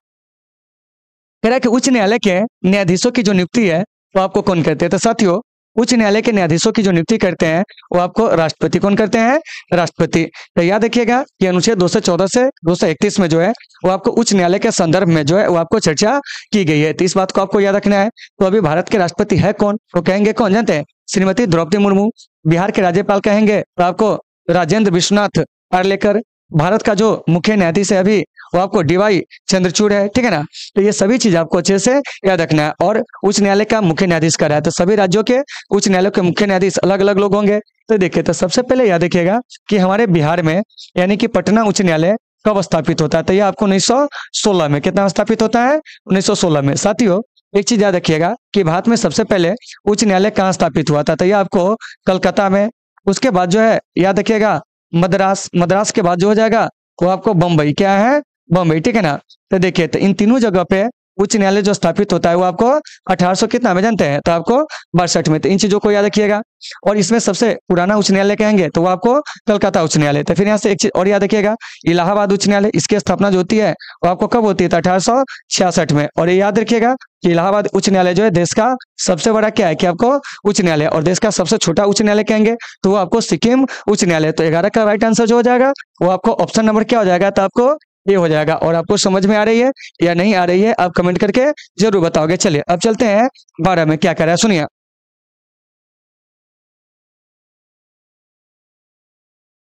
है कि उच्च न्यायालय के न्यायाधीशों की जो नियुक्ति है, वो आपको कौन करते हैं? तो साथियों, उच्च न्यायालय के न्यायाधीशों की जो नियुक्ति करते हैं, वो आपको राष्ट्रपति कौन करते हैं? राष्ट्रपति। तो याद रखिएगा कि अनुच्छेद 214 से 231 में जो है, वो आपको उच्च न्यायालय के संदर्भ में जो है, वो आपको चर्चा की गई है। तो इस बात को आपको याद रखना है। तो अभी भारत के राष्ट्रपति है कौन? वो कहेंगे कौन? जानते हैं? श्रीमती द्रौपदी मुर्मू, बिहार के राज्यपाल कहेंगे। तो आपको राजेंद्र विश्वनाथ लेकर भारत का जो मुख्य न्यायाधीश है अभी, वो आपको डीवाई चंद्रचूड़ है, ठीक है ना? तो ये सभी चीज़ आपको अच्छे से याद रखना है। और उच्च न्यायालय का मुख्य न्यायाधीश का है तो सभी राज्यों के उच्च न्यायालय के मुख्य न्यायाधीश अलग अलग लोग होंगे। तो देखिए तो सबसे पहले याद रखिएगा कि हमारे बिहार में, यानी कि पटना उच्च न्यायालय कब स्थापित होता है? तो ये आपको उन्नीस सौ सोलह में कितना स्थापित होता है? उन्नीस सौ सोलह में। साथियों, एक चीज़ याद रखिएगा कि भारत में सबसे पहले उच्च न्यायालय कहाँ स्थापित हुआ था? तो ये आपको कलकत्ता में। उसके बाद जो है, याद रखिएगा मद्रास मद्रास के बाद जो हो जाएगा, वो आपको बम्बई क्या है? बम्बई ठीक है ना? तो देखिए तो इन तीनों जगह पे उच्च न्यायालय जो स्थापित होता है वो आपको 1800 कितना में जानते हैं? तो आपको बासठ में। तो इन चीज़ों को याद रखिएगा। और इसमें सबसे पुराना उच्च न्यायालय कहेंगे तो वो आपको कलकत्ता उच्च न्यायालय। तो फिर यहाँ से एक चीज़ और याद रखिएगा, इलाहाबाद उच्च न्यायालय, इसकी स्थापना जो होती है, वो आपको कब होती है? तो अठारह सौ छियासठ में। और ये याद रखिएगा कि इलाहाबाद उच्च न्यायालय जो है, देश का सबसे बड़ा क्या है कि आपको उच्च न्यायालय, और देश का सबसे छोटा उच्च न्यायालय कहेंगे तो वो आपको सिक्किम उच्च न्यायालय। तो ग्यारह का राइट आंसर जो हो जाएगा, वो आपको ऑप्शन नंबर क्या हो जाएगा? तो आपको ये हो जाएगा। और आपको समझ में आ रही है या नहीं आ रही है, आप कमेंट करके ज़रूर बताओगे। चलिए, अब चलते हैं बारह में क्या कर रहा है। सुनिए।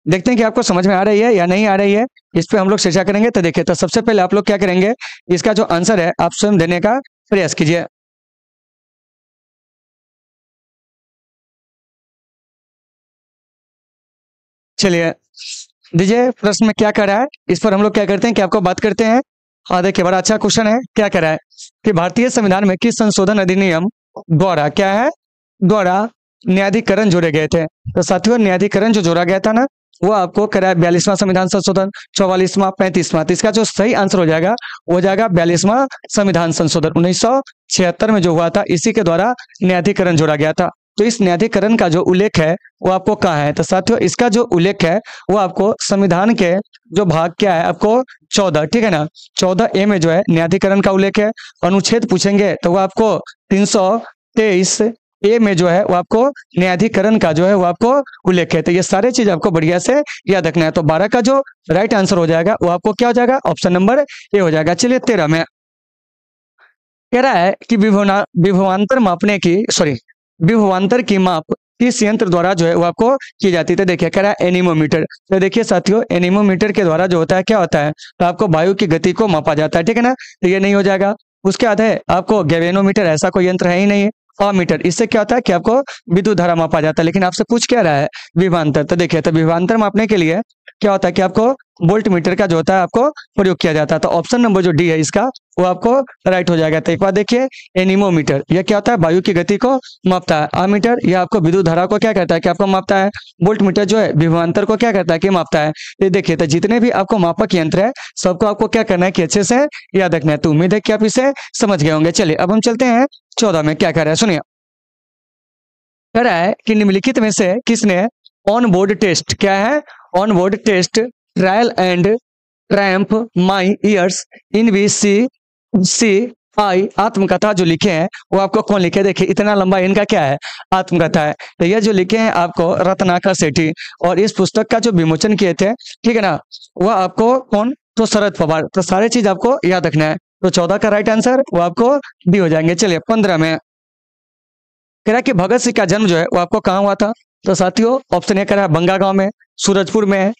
देखते हैं कि आपको समझ में आ रही है या नहीं आ रही है। इस पर हम लोग चर्चा करेंगे। तो देखिए तो सबसे पहले आप लोग क्या करेंगे, इसका जो आंसर है, आप स्वयं देने का प्रयास कीजिए। चलिए दीजिए प्रश्न में क्या कर रहा है? इस पर हम लोग क्या करते हैं कि आपको बात करते हैं। हाँ देखिए, बड़ा अच्छा क्वेश्चन है। क्या कर रहा है? कि भारतीय संविधान में किस संशोधन अधिनियम द्वारा, क्या है? द्वारा न्यायाधिकरण जोड़े गए थे। तो साथियों, न्यायाधिकरण जो जोड़ा गया था ना, वो आपको करा है बयालीसवां संविधान संशोधन, चौवालीसवां, पैंतीसवां। तो इसका जो सही आंसर हो जाएगा, वो जाएगा बयालीसवां संविधान संशोधन। उन्नीस सौ छिहत्तर में जो हुआ था, इसी के द्वारा न्यायाधिकरण जोड़ा गया था। तो इस न्यायाधिकरण का जो उल्लेख है, वो आपको कहा है? तो साथियों, इसका जो उल्लेख है, वो आपको संविधान के जो भाग क्या है, आपको चौदह, ठीक है ना? चौदह ए में जो है, न्यायाधिकरण का उल्लेख है, अनुच्छेद पूछेंगे तो वो आपको तीन सौ तेईस ए में जो है, वो आपको न्यायाधिकरण का जो है, वो आपको उल्लेख है। तो ये सारे चीज़ आपको बढ़िया से याद रखना है। तो बारह का जो राइट आंसर हो जाएगा, वो आपको क्या हो जाएगा? ऑप्शन नंबर ए हो जाएगा। चलिए तेरह में। कह रहा है कि विभवांतर मापने की, सॉरी विभवांतर की माप किस यंत्र द्वारा जो है वो आपको की जाती है? तो देखिए, कह रहा है एनिमोमीटर। तो देखिए साथियों, एनिमोमीटर के द्वारा जो होता है, क्या होता है? तो आपको वायु की गति को मापा जाता है, ठीक है ना? तो ये नहीं हो जाएगा। उसके बाद है, आपको गेवेनोमीटर ऐसा कोई यंत्र है ही नहीं। है मीटर। इससे क्या होता है कि आपको विद्युत धारा मापा जाता है, लेकिन आपसे पूछ क्या रहा है? विभांतर तो देखिए तो विभांतर मापने के लिए क्या होता है कि आपको वोल्ट मीटर का जो होता है, आपको प्रयोग किया जाता है। तो ऑप्शन नंबर जो डी है इसका, वो आपको राइट हो जाएगा। तो एक बार देखिए, एनिमोमीटर। यह क्या होता है? वायु की गति को मापता है। आमीटर यह आपको विद्युत धारा को क्या कहता है कि आपको मापता है? वोल्ट मीटर जो है, विभवांतर को क्या कहता है कि मापता है? ये देखिए तो जितने भी आपको मापक यंत्र है, सबको आपको क्या करना है कि अच्छे से याद रखना है। तो उम्मीद है कि आप इसे समझ गए होंगे। चलिए, अब हम चलते हैं चौदह में क्या कह रहे हैं? सुनिए। कह रहा है कि निम्नलिखित में से किसने ऑन बोर्ड टेस्ट क्या है? On board test trial and triumph my years in B C C I आत्मकथा जो लिखे हैं, वो आपको कौन लिखे? देखिए, इतना लंबा इनका क्या है? आत्मकथा है। तो ये जो लिखे हैं, आपको रत्नाकर सेठी और इस पुस्तक का जो विमोचन किए थे, ठीक है ना वह आपको कौन? तो शरद पवार। तो सारे चीज़ आपको याद रखना है। तो चौदह का राइट आंसर वो आपको डी हो जाएँगे। चलिए, पंद्रह में। कह रहा है कि भगत सिंह का जन्म जो है वो आपको कहाँ हुआ था? तो साथियों ऑप्शन ए कह रहा है बंगा गाँव में, सूरजपुर में,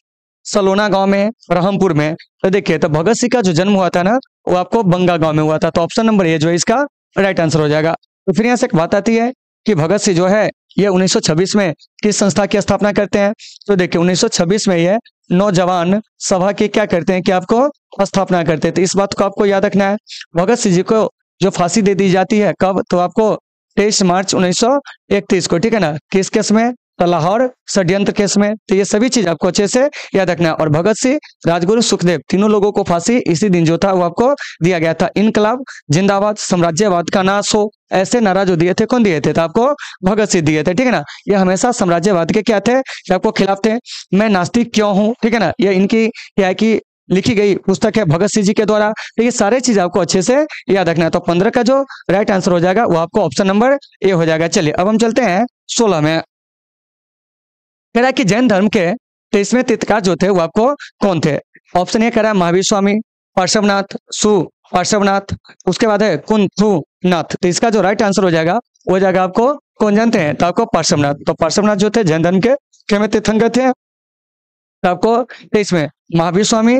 सलोना गाँव में रहमपुर में। तो देखिए तो भगत सिंह का जो जन्म हुआ था ना, वो आपको बंगा गाँव में हुआ था। तो ऑप्शन नंबर ए जो है, इसका राइट आंसर हो जाएगा। तो फिर यहाँ से एक बात आती है कि भगत सिंह जो है ये 1926 में किस संस्था की स्थापना करते हैं? तो देखिए 1926 में ये नौजवान सभा की क्या करते हैं कि आपको स्थापना करते हैं। तो इस बात को आपको याद रखना है। भगत सिंह जी को जो फांसी दे दी जाती है कब? तो आपको तेईस मार्च 1931 को, ठीक है ना? किस केस में? लाहौर, षड्यंत्र केस में तो ये सभी चीज़ आपको अच्छे से याद रखना है। और भगत सिंह, राजगुरु, सुखदेव तीनों लोगों को फांसी इसी दिन जो था वो आपको दिया गया था। इनकलाब, जिंदाबाद, साम्राज्यवाद का नाश हो, ऐसे नारा जो दिए थे, कौन दिए थे? तो आपको भगत सिंह दिए थे, ठीक है ना? ये हमेशा साम्राज्यवाद के क्या थे? आपको खिलाफ थे। मैं नास्तिक क्यों हूँ? ठीक है ना? ये इनकी क्या है कि लिखी गई पुस्तक है भगत सिंह जी के द्वारा। तो ये सारे चीज़ आपको अच्छे से याद रखना है। तो पंद्रह का जो राइट आंसर हो जाएगा, वो आपको ऑप्शन नंबर ए हो जाएगा। चलिए, अब हम चलते हैं सोलह में। कह रहा है कि जैन धर्म के तेईसवें तीर्थकार जो थे वो आपको कौन थे? ऑप्शन ए कह रहा है महावीर स्वामी पार्श्वनाथ, सु, पार्श्वनाथ, उसके बाद है कुंथु नाथ तो इसका जो राइट आंसर हो जाएगा, वो जाएगा आपको कौन जानते हैं? तो आपको पार्श्वनाथ। तो पार्श्वनाथ जो थे, जैन धर्म के क्या तीर्थंकर थे। तो आपको तेईसवें महावीर स्वामी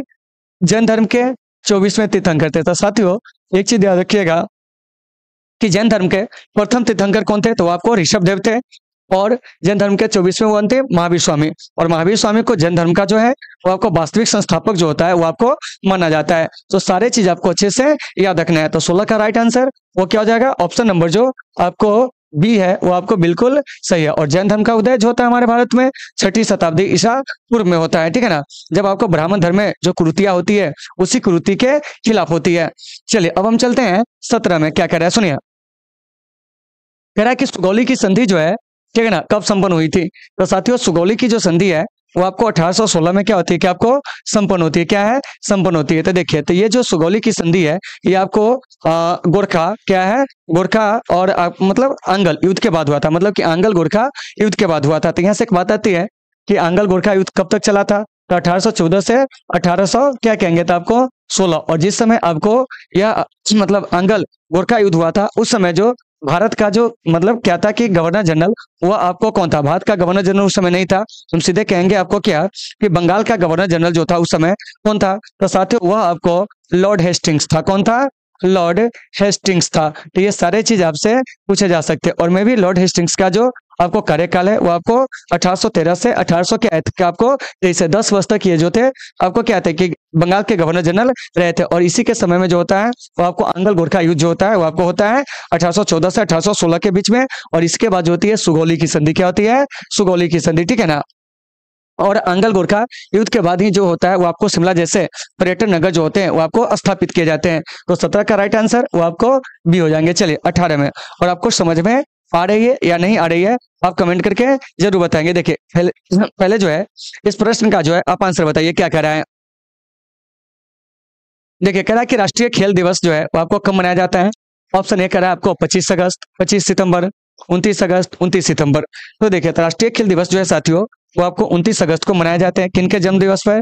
जैन धर्म के चौबीसवें तीर्थंकर थे। तो साथियों, एक चीज़ याद रखिएगा कि जैन धर्म के प्रथम तीर्थंकर कौन थे? तो आपको ऋषभ देव थे। और जैन धर्म के चौबीसवें वन थे महावीर स्वामी। और महावीर स्वामी को जैन धर्म का जो है, वो आपको वास्तविक संस्थापक जो होता है, वो आपको माना जाता है। तो सारे चीज़ आपको अच्छे से याद रखना है। तो सोलह का राइट आंसर वो क्या हो जाएगा? ऑप्शन नंबर जो आपको बी है, वो आपको बिल्कुल सही है। और जैन धर्म का उदय जो होता है हमारे भारत में, छठी शताब्दी ईसा पूर्व में होता है, ठीक है ना? जब आपको ब्राह्मण धर्म में जो कुरुतियाँ होती है, उसी कुरुति के खिलाफ होती है। चलिए, अब हम चलते हैं सत्रह में। क्या कह रहा है? सुनिए। कह रहा है कि सुगौली की संधि जो है ठीक है ना? कब संपन्न हुई थी? तो साथियों सुगौली की जो संधि है वो आपको 1816 में क्या होती है कि आपको संपन्न होती है। क्या है? संपन्न होती है। तो देखिए तो ये जो सुगौली की संधि है ये आपको गोरखा क्या है? गोरखा और आ, मतलब आंगल युद्ध के बाद हुआ था। मतलब कि आंगल गोरखा युद्ध के बाद हुआ था। तो यहाँ से एक बात आती है कि आंगल गोरखा युद्ध कब तक चला था? तो 1814 से 1800 क्या कहेंगे तो आपको 16 और जिस समय आपको यह मतलब आंगल गोरखा युद्ध हुआ था उस समय जो भारत का जो मतलब क्या था कि गवर्नर जनरल वह आपको कौन था? भारत का गवर्नर जनरल उस समय नहीं था। हम सीधे कहेंगे आपको क्या कि बंगाल का गवर्नर जनरल जो था उस समय कौन था? तो साथ ही वह आपको लॉर्ड हेस्टिंग्स था। कौन था? लॉर्ड हेस्टिंग्स था। तो ये सारे चीज़ आपसे पूछे जा सकते और मैं भी लॉर्ड हेस्टिंग्स का जो आपको कार्यकाल है, वो आपको 1813 से 1800 के के आपको जैसे दस वर्ष तक ये जो थे, आपको क्या थे कि बंगाल के गवर्नर जनरल रहे थे। और इसी के समय में जो होता है, वो आपको आंगल गोरखा युद्ध जो होता है, वो आपको होता है 1814 से 1816 के बीच में। और इसके बाद जो होती है, सुगोली की संधि क्या होती है? सुगोली की संधि, ठीक है ना? और अंगल गोरखा युद्ध के बाद ही जो होता है, वो आपको शिमला जैसे पर्यटन नगर जो होते हैं, वो आपको स्थापित किए जाते हैं। तो सत्रह का राइट आंसर वो आपको बी हो जाएँगे। चलिए, अठारह में। और आपको समझ में आ रही है या नहीं आ रही है आप कमेंट करके ज़रूर बताएँगे। देखिए पहले, जो है इस प्रश्न का जो है आप आंसर बताइए क्या कह रहा है। देखिए कह रहा है कि राष्ट्रीय खेल दिवस जो है वो आपको कब मनाया जाता है? ऑप्शन ए कह रहा है आपको 25 अगस्त 25 सितंबर 29 अगस्त 29 सितंबर। तो देखिए तो राष्ट्रीय खेल दिवस जो है साथियों वो आपको 29 अगस्त को मनाया जाते हैं। किन के जन्म दिवस पर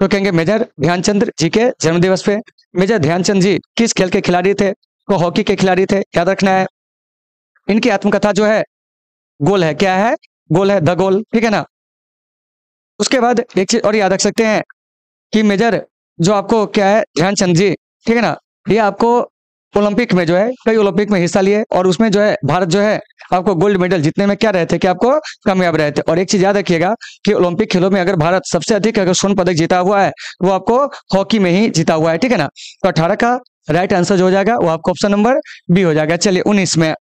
तो कहेंगे मेजर ध्यानचंद जी के जन्म दिवस पे। मेजर ध्यानचंद जी किस खेल के खिलाड़ी थे? तो हॉकी के खिलाड़ी थे याद रखना है। इनकी आत्मकथा जो है, गोल है। क्या है? गोल है, द गोल। ठीक है ना? उसके बाद एक चीज़ और याद रख सकते हैं कि मेजर जो आपको क्या है ध्यानचंद जी, ठीक है ना? ये आपको ओलंपिक में जो है, कई ओलंपिक में हिस्सा लिए और उसमें जो है, भारत जो है, आपको गोल्ड मेडल जीतने में क्या रहे थे कि आपको कामयाब रहे थे। और एक चीज़ याद रखिएगा कि ओलंपिक खेलों में अगर भारत सबसे अधिक अगर स्वर्ण पदक जीता हुआ है, वो आपको हॉकी में ही जीता हुआ है, ठीक है ना? तो अठारह का राइट आंसर जो हो जाएगा, वो आपको ऑप्शन नंबर बी हो जाएगा। चलिए, उन्नीस में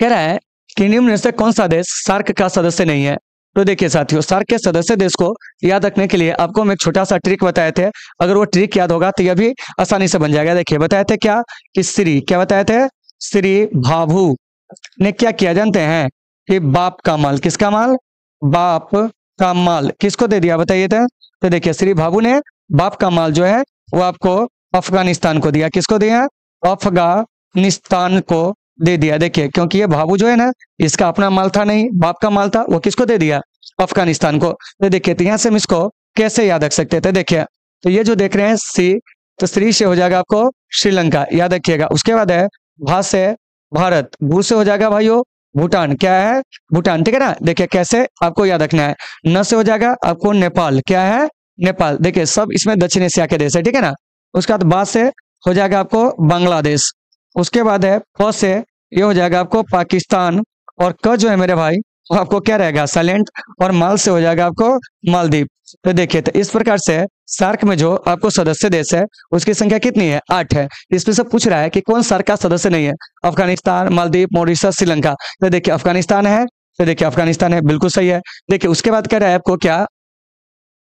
कह रहा है कि निम्न से कौन सा देश सार्क का सदस्य नहीं है? तो देखिए साथियों, सार्क के सदस्य देश को याद रखने के लिए आपको हम एक छोटा सा ट्रिक बताए थे। अगर वो ट्रिक याद होगा तो यह भी आसानी से बन जाएगा। देखिए, बताए थे क्या कि श्री क्या बताए थे? श्री भाभू ने क्या किया जानते हैं? कि बाप का माल। किसका माल? बाप का माल। किसको दे दिया बताइए थे तो देखिए श्री भाभू ने बाप का माल जो है, वो आपको अफ़गानिस्तान को दिया। किसको दिया? अफ़गानिस्तान को दे दिया। देखिए, क्योंकि ये बाबू जो है ना, इसका अपना माल था नहीं, बाप का माल था, वो किसको दे दिया? अफ़गानिस्तान को। तो देखिए तो यहाँ से हम इसको कैसे याद रख सकते थे? देखिए तो ये जो देख रहे हैं, सी तो श्री से हो जाएगा आपको श्रीलंका, याद रखिएगा। उसके बाद है भा से भारत, भू से हो जाएगा भाइयों, भूटान। क्या है? भूटान, ठीक है ना? देखिए, कैसे आपको याद रखना है। न से हो जाएगा आपको नेपाल। क्या है? नेपाल। देखिए, सब इसमें दक्षिण एशिया के देश है, ठीक है ना? उसके बाद बाद से हो जाएगा आपको बांग्लादेश। उसके बाद है फ से ये हो जाएगा आपको पाकिस्तान। और क जो है मेरे भाई, वो तो आपको क्या रहेगा? साइलेंट और माल से हो जाएगा आपको मालदीप तो देखिए तो इस प्रकार से सार्क में जो आपको सदस्य देश है, उसकी संख्या कितनी है? आठ है। इसमें से पूछ रहा है कि कौन सार्क का सदस्य नहीं है? अफ़गानिस्तान मालदीप मॉरिशस, श्रीलंका। तो देखिए, अफ़गानिस्तान है तो देखिए, अफ़गानिस्तान है, बिल्कुल सही है। देखिए, उसके बाद कह रहा है आपको क्या?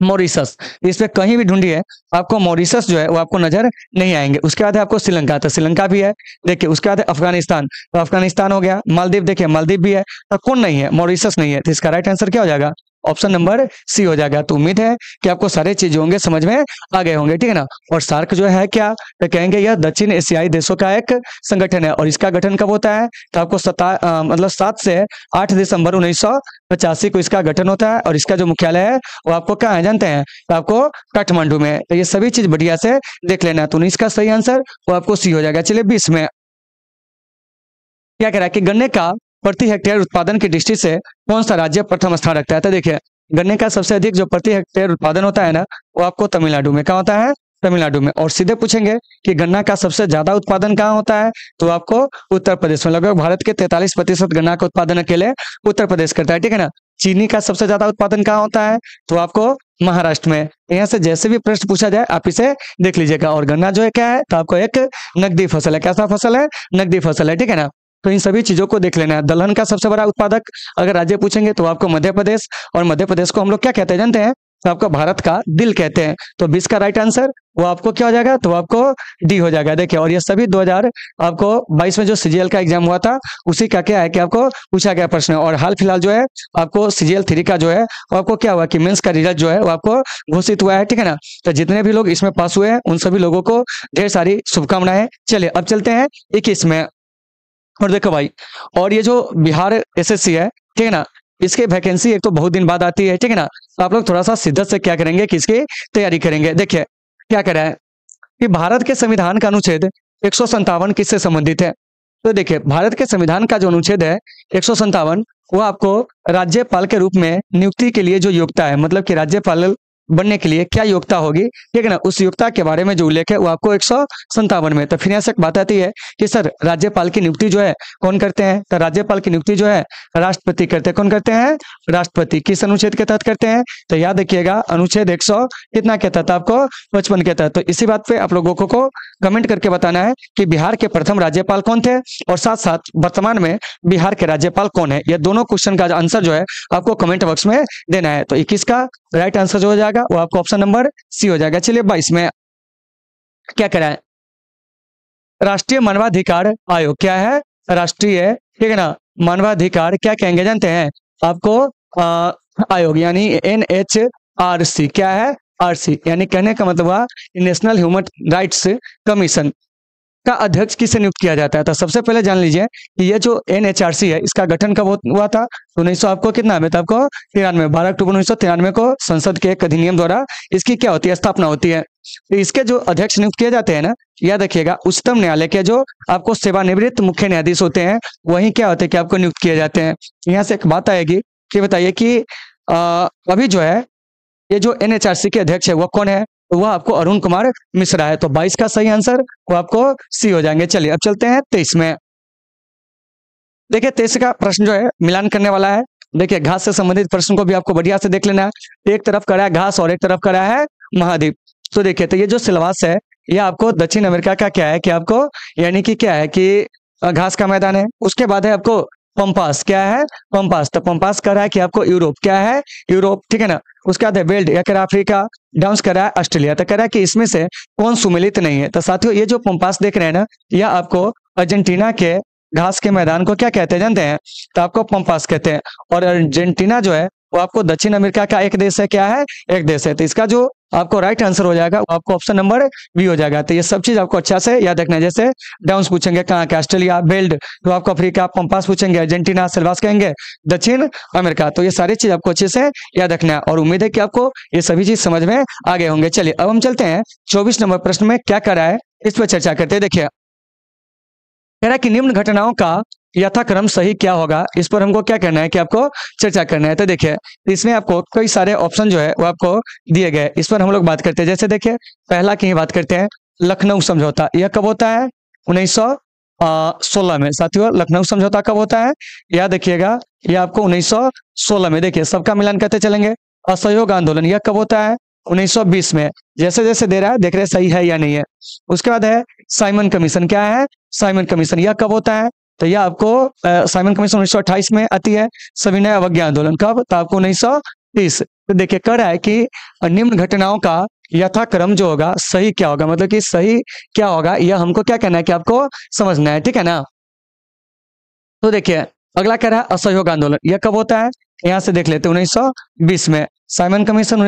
मॉरिशस इसमें कहीं भी ढूंढिए, आपको मॉरिशस जो है, वो आपको नज़र नहीं आएँगे। उसके बाद है आपको श्रीलंका तो श्रीलंका भी है। देखिए, उसके बाद है अफ़गानिस्तान। तो अफ़गानिस्तान हो गया, मालदीव, देखिए, मालदीव भी है तो कौन नहीं है? मॉरिशस नहीं है। तो इसका राइट आंसर क्या हो जाएगा? ऑप्शन नंबर सी हो जाएगा। तो उम्मीद है कि आपको सारे चीज़ होंगे, समझ में आ गए होंगे, ठीक है ना? और सार्क जो है, क्या तो कहेंगे यह दक्षिण एशियाई देशों का एक संगठन है और इसका गठन कब होता है? तो आपको सता मतलब सात से आठ दिसंबर उन्नीस पचासी को इसका गठन होता है और इसका जो मुख्यालय है, वो आपको कहा है, जानते हैं? तो आपको काठमांडू में। तो ये सभी चीज़ बढ़िया से देख लेना तो उन्नीस का सही आंसर वो आपको सी हो जाएगा। चलिए बीस में। क्या कह रहा है कि गन्ने का प्रति हेक्टेयर उत्पादन की दृष्टि से कौन सा राज्य प्रथम स्थान रखता है? तो देखिए, गन्ने का सबसे अधिक जो प्रति हेक्टेयर उत्पादन होता है ना, वो आपको तमिलनाडु में कहा होता है? तमिलनाडु में। और सीधे पूछेंगे कि गन्ना का सबसे ज़्यादा उत्पादन कहाँ होता है? तो आपको उत्तर प्रदेश में। लगभग भारत के तैतालीस प्रतिशत गन्ना का उत्पादन अकेले उत्तर प्रदेश करता है, ठीक है ना? चीनी का सबसे ज़्यादा उत्पादन कहाँ होता है? तो आपको महाराष्ट्र में। यहाँ से जैसे भी प्रश्न पूछा जाए, आप इसे देख लीजिएगा। और गन्ना जो है क्या है? तो आपको एक नकदी फ़सल है। कैसा फ़सल है? नकदी फ़सल है, ठीक है ना? तो इन सभी चीज़ों को देख लेना है। दलहन का सबसे बड़ा उत्पादक अगर राज्य पूछेंगे तो आपको मध्य प्रदेश और मध्य प्रदेश को हम लोग क्या कहते हैं, जानते हैं? तो आपको भारत का दिल कहते हैं। तो बीस का राइट आंसर, वो आपको क्या हो जाएगा? तो आपको डी हो जाएगा। देखिए, और ये सभी 2000 आपको 22 में जो सीजीएल का एग्ज़ाम हुआ था, उसी का क्या है कि आपको पूछा गया प्रश्न और हाल फ़िलहाल जो है, आपको सीजीएल थ्री का जो है, वो आपको क्या हुआ कि मेंस का रिज़ल्ट जो है, वो आपको घोषित हुआ है, ठीक है ना? तो जितने भी लोग इसमें पास हुए हैं, उन सभी लोगों को ढेर सारी शुभकामनाएँ। चलिए, अब चलते हैं इक्कीस में। और देखो भाई, और ये जो बिहार एसएससी है, ठीक है ना? इसके वैकेंसी एक तो बहुत दिन बाद आती है, ठीक है ना? आप लोग थोड़ा सा शिद्दत से क्या करेंगे, किसकी तैयारी करेंगे? देखिए, क्या कह रहा है कि भारत के संविधान का अनुच्छेद एक किससे संबंधित है? तो देखिए, भारत के संविधान का जो अनुच्छेद है, एक वो आपको राज्यपाल के रूप में नियुक्ति के लिए जो योग्यता है मतलब कि राज्यपाल बनने के लिए क्या योग्यता होगी? ठीक है ना? उस योग्यता के बारे में जो उल्लेख है वो आपको एक में तो फिर यहाँ से बात आती है कि सर राज्यपाल की नियुक्ति जो है, कौन करते हैं? तो राज्यपाल की नियुक्ति जो है, राष्ट्रपति करते हैं कौन करते हैं? राष्ट्रपति किस अनुच्छेद के तहत करते हैं। तो याद रखिएगा, अनुच्छेद एक सौ कितना के तहत आपको पचपन के तहत तो इसी बात पे आप लोगों को कमेंट करके बताना है कि बिहार के प्रथम राज्यपाल कौन थे? और साथ साथ वर्तमान में बिहार के राज्यपाल कौन है? यह दोनों क्वेश्चन का आंसर जो है, आपको कमेंट बॉक्स में देना है। तो इक्कीस का राइट आंसर जो हो जाएगा। वो आपको ऑप्शन नंबर सी हो जाएगा। चलिए बाईस में क्या कराए राष्ट्रीय मानवाधिकार आयोग, क्या है? राष्ट्रीय, ठीक है ना? मानवाधिकार, क्या कहेंगे, जानते हैं? आपको आयोग, यानी एन एच आर सी क्या है? आर सी यानी कहने का मतलब नेशनल ह्यूमन राइट्स कमीशन का अध्यक्ष किसे नियुक्त किया जाता है? तो सबसे पहले जान लीजिए कि ये जो एनएचआरसी है, इसका गठन कब हुआ था? उन्नीस सौ आपको कितना में आपको तिरानवे, बारह अक्टूबर उन्नीस सौ तिरानवे को संसद के एक अधिनियम द्वारा इसकी क्या होती है? स्थापना होती है। तो इसके जो अध्यक्ष नियुक्त किए जाते हैं ना, याद रखिएगा, उच्चतम न्यायालय के जो आपको सेवानिवृत्त मुख्य न्यायाधीश होते हैं, वही क्या होते हैं कि आपको नियुक्त किए जाते हैं। यहाँ से एक बात आएगी कि बताइए कि अभी जो है, ये जो एन के अध्यक्ष है वो कौन है? वह आपको अरुण कुमार मिश्रा है। तो 22 का सही आंसर वो आपको सी हो जाएँगे। चलिए, अब चलते हैं तेईस में। देखिए, तेईस का प्रश्न जो है, मिलान करने वाला है। देखिए, घास से संबंधित प्रश्न को भी आपको बढ़िया से देख लेना है। एक तरफ़ करा है घास और एक तरफ़ करा है महाद्वीप। तो देखिए तो ये जो सिलवास है, ये आपको दक्षिण अमेरिका का क्या है कि आपको यानी कि क्या है कि घास का मैदान है। उसके बाद है आपको पंपास क्या है? पंपास तो पंपास कर रहा है कि आपको यूरोप क्या है? यूरोप ठीक है ना? उसके बाद वेल्ड या कर अफ्रीका डाउंस कर रहा है ऑस्ट्रेलिया तो कह रहा है कि इसमें से कौन सुमिलित नहीं है। तो साथियों, ये जो पंपास देख रहे हैं ना यह आपको अर्जेंटीना के घास के मैदान को क्या कहते हैं, जानते हैं? तो आपको पंपास कहते हैं। और अर्जेंटीना जो है वो आपको दक्षिण अमेरिका का एक देश है, क्या है? एक देश है। तो इसका जो आपको राइट आंसर हो जाएगा, वो आपको ऑप्शन नंबर बी हो जाएगा। तो ये सब चीज़ आपको अच्छा से याद रखना है। जैसे डाउन पूछेंगे कहाँ के? ऑस्ट्रेलिया बेल्ड तो आपको अफ्रीका पंपास पूछेंगे अर्जेंटीना सिलवास कहेंगे, दक्षिण अमेरिका। तो ये सारी चीज़ आपको अच्छे से याद रखना है और उम्मीद है कि आपको ये सभी चीज़ समझ में आ गए होंगे। चलिए, अब हम चलते हैं चौबीस नंबर प्रश्न में क्या करा है, इस पर चर्चा करते हैं। देखिए, कह रहा है कि निम्न घटनाओं का यथाक्रम सही क्या होगा? इस पर हमको क्या करना है कि आपको चर्चा करना है। तो देखिए, इसमें आपको कई सारे ऑप्शन जो है, वो आपको दिए गए। इस पर हम लोग बात करते हैं। जैसे देखिए, पहला की बात करते हैं, लखनऊ समझौता। यह कब होता है? उन्नीस सोलह में। साथियों, लखनऊ समझौता कब होता है? यह देखिएगा यह आपको उन्नीस सोलह में। देखिए, सबका मिलान करते चलेंगे। असहयोग आंदोलन, यह कब होता है? 1920 में। जैसे जैसे दे रहा है, देख रहे सही है या नहीं है। उसके बाद है, साइमन कमीशन। क्या है? Simon Commission. यह कब होता है? तो यह आपको साइमन कमीशन उन्नीस सौ अट्ठाइस में आती है, सविनय अवज्ञा आंदोलन। कब? तो आपको उन्नीस तो देखिए कर रहा है कि निम्न घटनाओं का यथाक्रम जो होगा, सही क्या होगा? मतलब कि सही क्या होगा? यह हमको क्या कहना है कि आपको समझना है, ठीक है ना? तो देखिए, अगला कह रहा है असहयोग आंदोलन। यह कब होता है? यहाँ से देख लेते हैं, उन्नीस सौ बीस में। साइमन कमीशन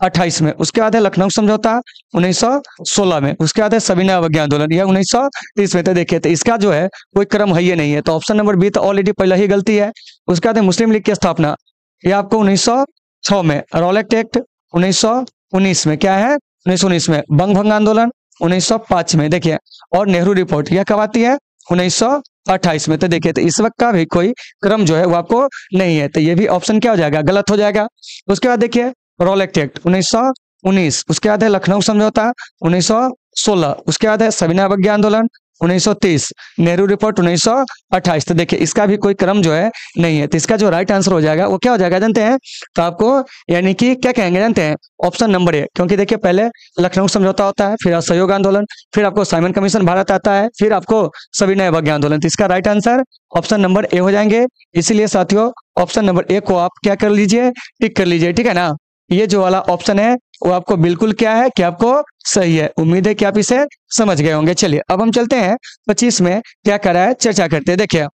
अट्ठाईस में। उसके बाद है लखनऊ समझौता 1916 में। उसके बाद है सविनय अवज्ञा आंदोलन। यह उन्नीस सौ तीस में तो देखिए तो इसका जो है, कोई क्रम है ये नहीं है। तो ऑप्शन नंबर बी तो ऑलरेडी पहले ही गलती है। उसके बाद है मुस्लिम लीग की स्थापना। यह आपको उन्नीस सौ छह में रोलेक्ट एक्ट उन्नीस सौ उन्नीस में। क्या है? उन्नीस सौ उन्नीस में। बंग भंग आंदोलन 1905 में। देखिए, और नेहरू रिपोर्ट यह कब आती है? 1928 में। तो देखिए तो इस वक्त का भी कोई क्रम जो है, वो आपको नहीं है। तो ये भी ऑप्शन क्या हो जाएगा? गलत हो जाएगा। उसके बाद देखिए रोलेक्ट एक्ट उन्नीस उन्नीस, उसके बाद है लखनऊ समझौता 1916 उसके बाद है सविनय अवज्ञा आंदोलन 1930 नेहरू रिपोर्ट 1928 तो देखिए, इसका भी कोई क्रम जो है नहीं है। तो इसका जो राइट आंसर हो जाएगा, वो क्या हो जाएगा जानते हैं? तो आपको यानी कि क्या कहेंगे जानते हैं? ऑप्शन नंबर ए क्योंकि देखिए, पहले लखनऊ समझौता होता है, फिर असहयोग आंदोलन, फिर आपको साइमन कमीशन भारत आता है, फिर आपको सविनय अवज्ञा आंदोलन। तो इसका right answer option number A हो जाएँगे। इसीलिए साथियों ऑप्शन नंबर ए को आप क्या कर लीजिए? टिक कर लीजिए, ठीक है ना? ये जो वाला ऑप्शन है, वो आपको बिल्कुल क्या है कि आपको सही है। उम्मीद है कि आप इसे समझ गए होंगे। चलिए, अब हम चलते हैं पच्चीस में क्या करा है, चर्चा करते हैं। देखिए,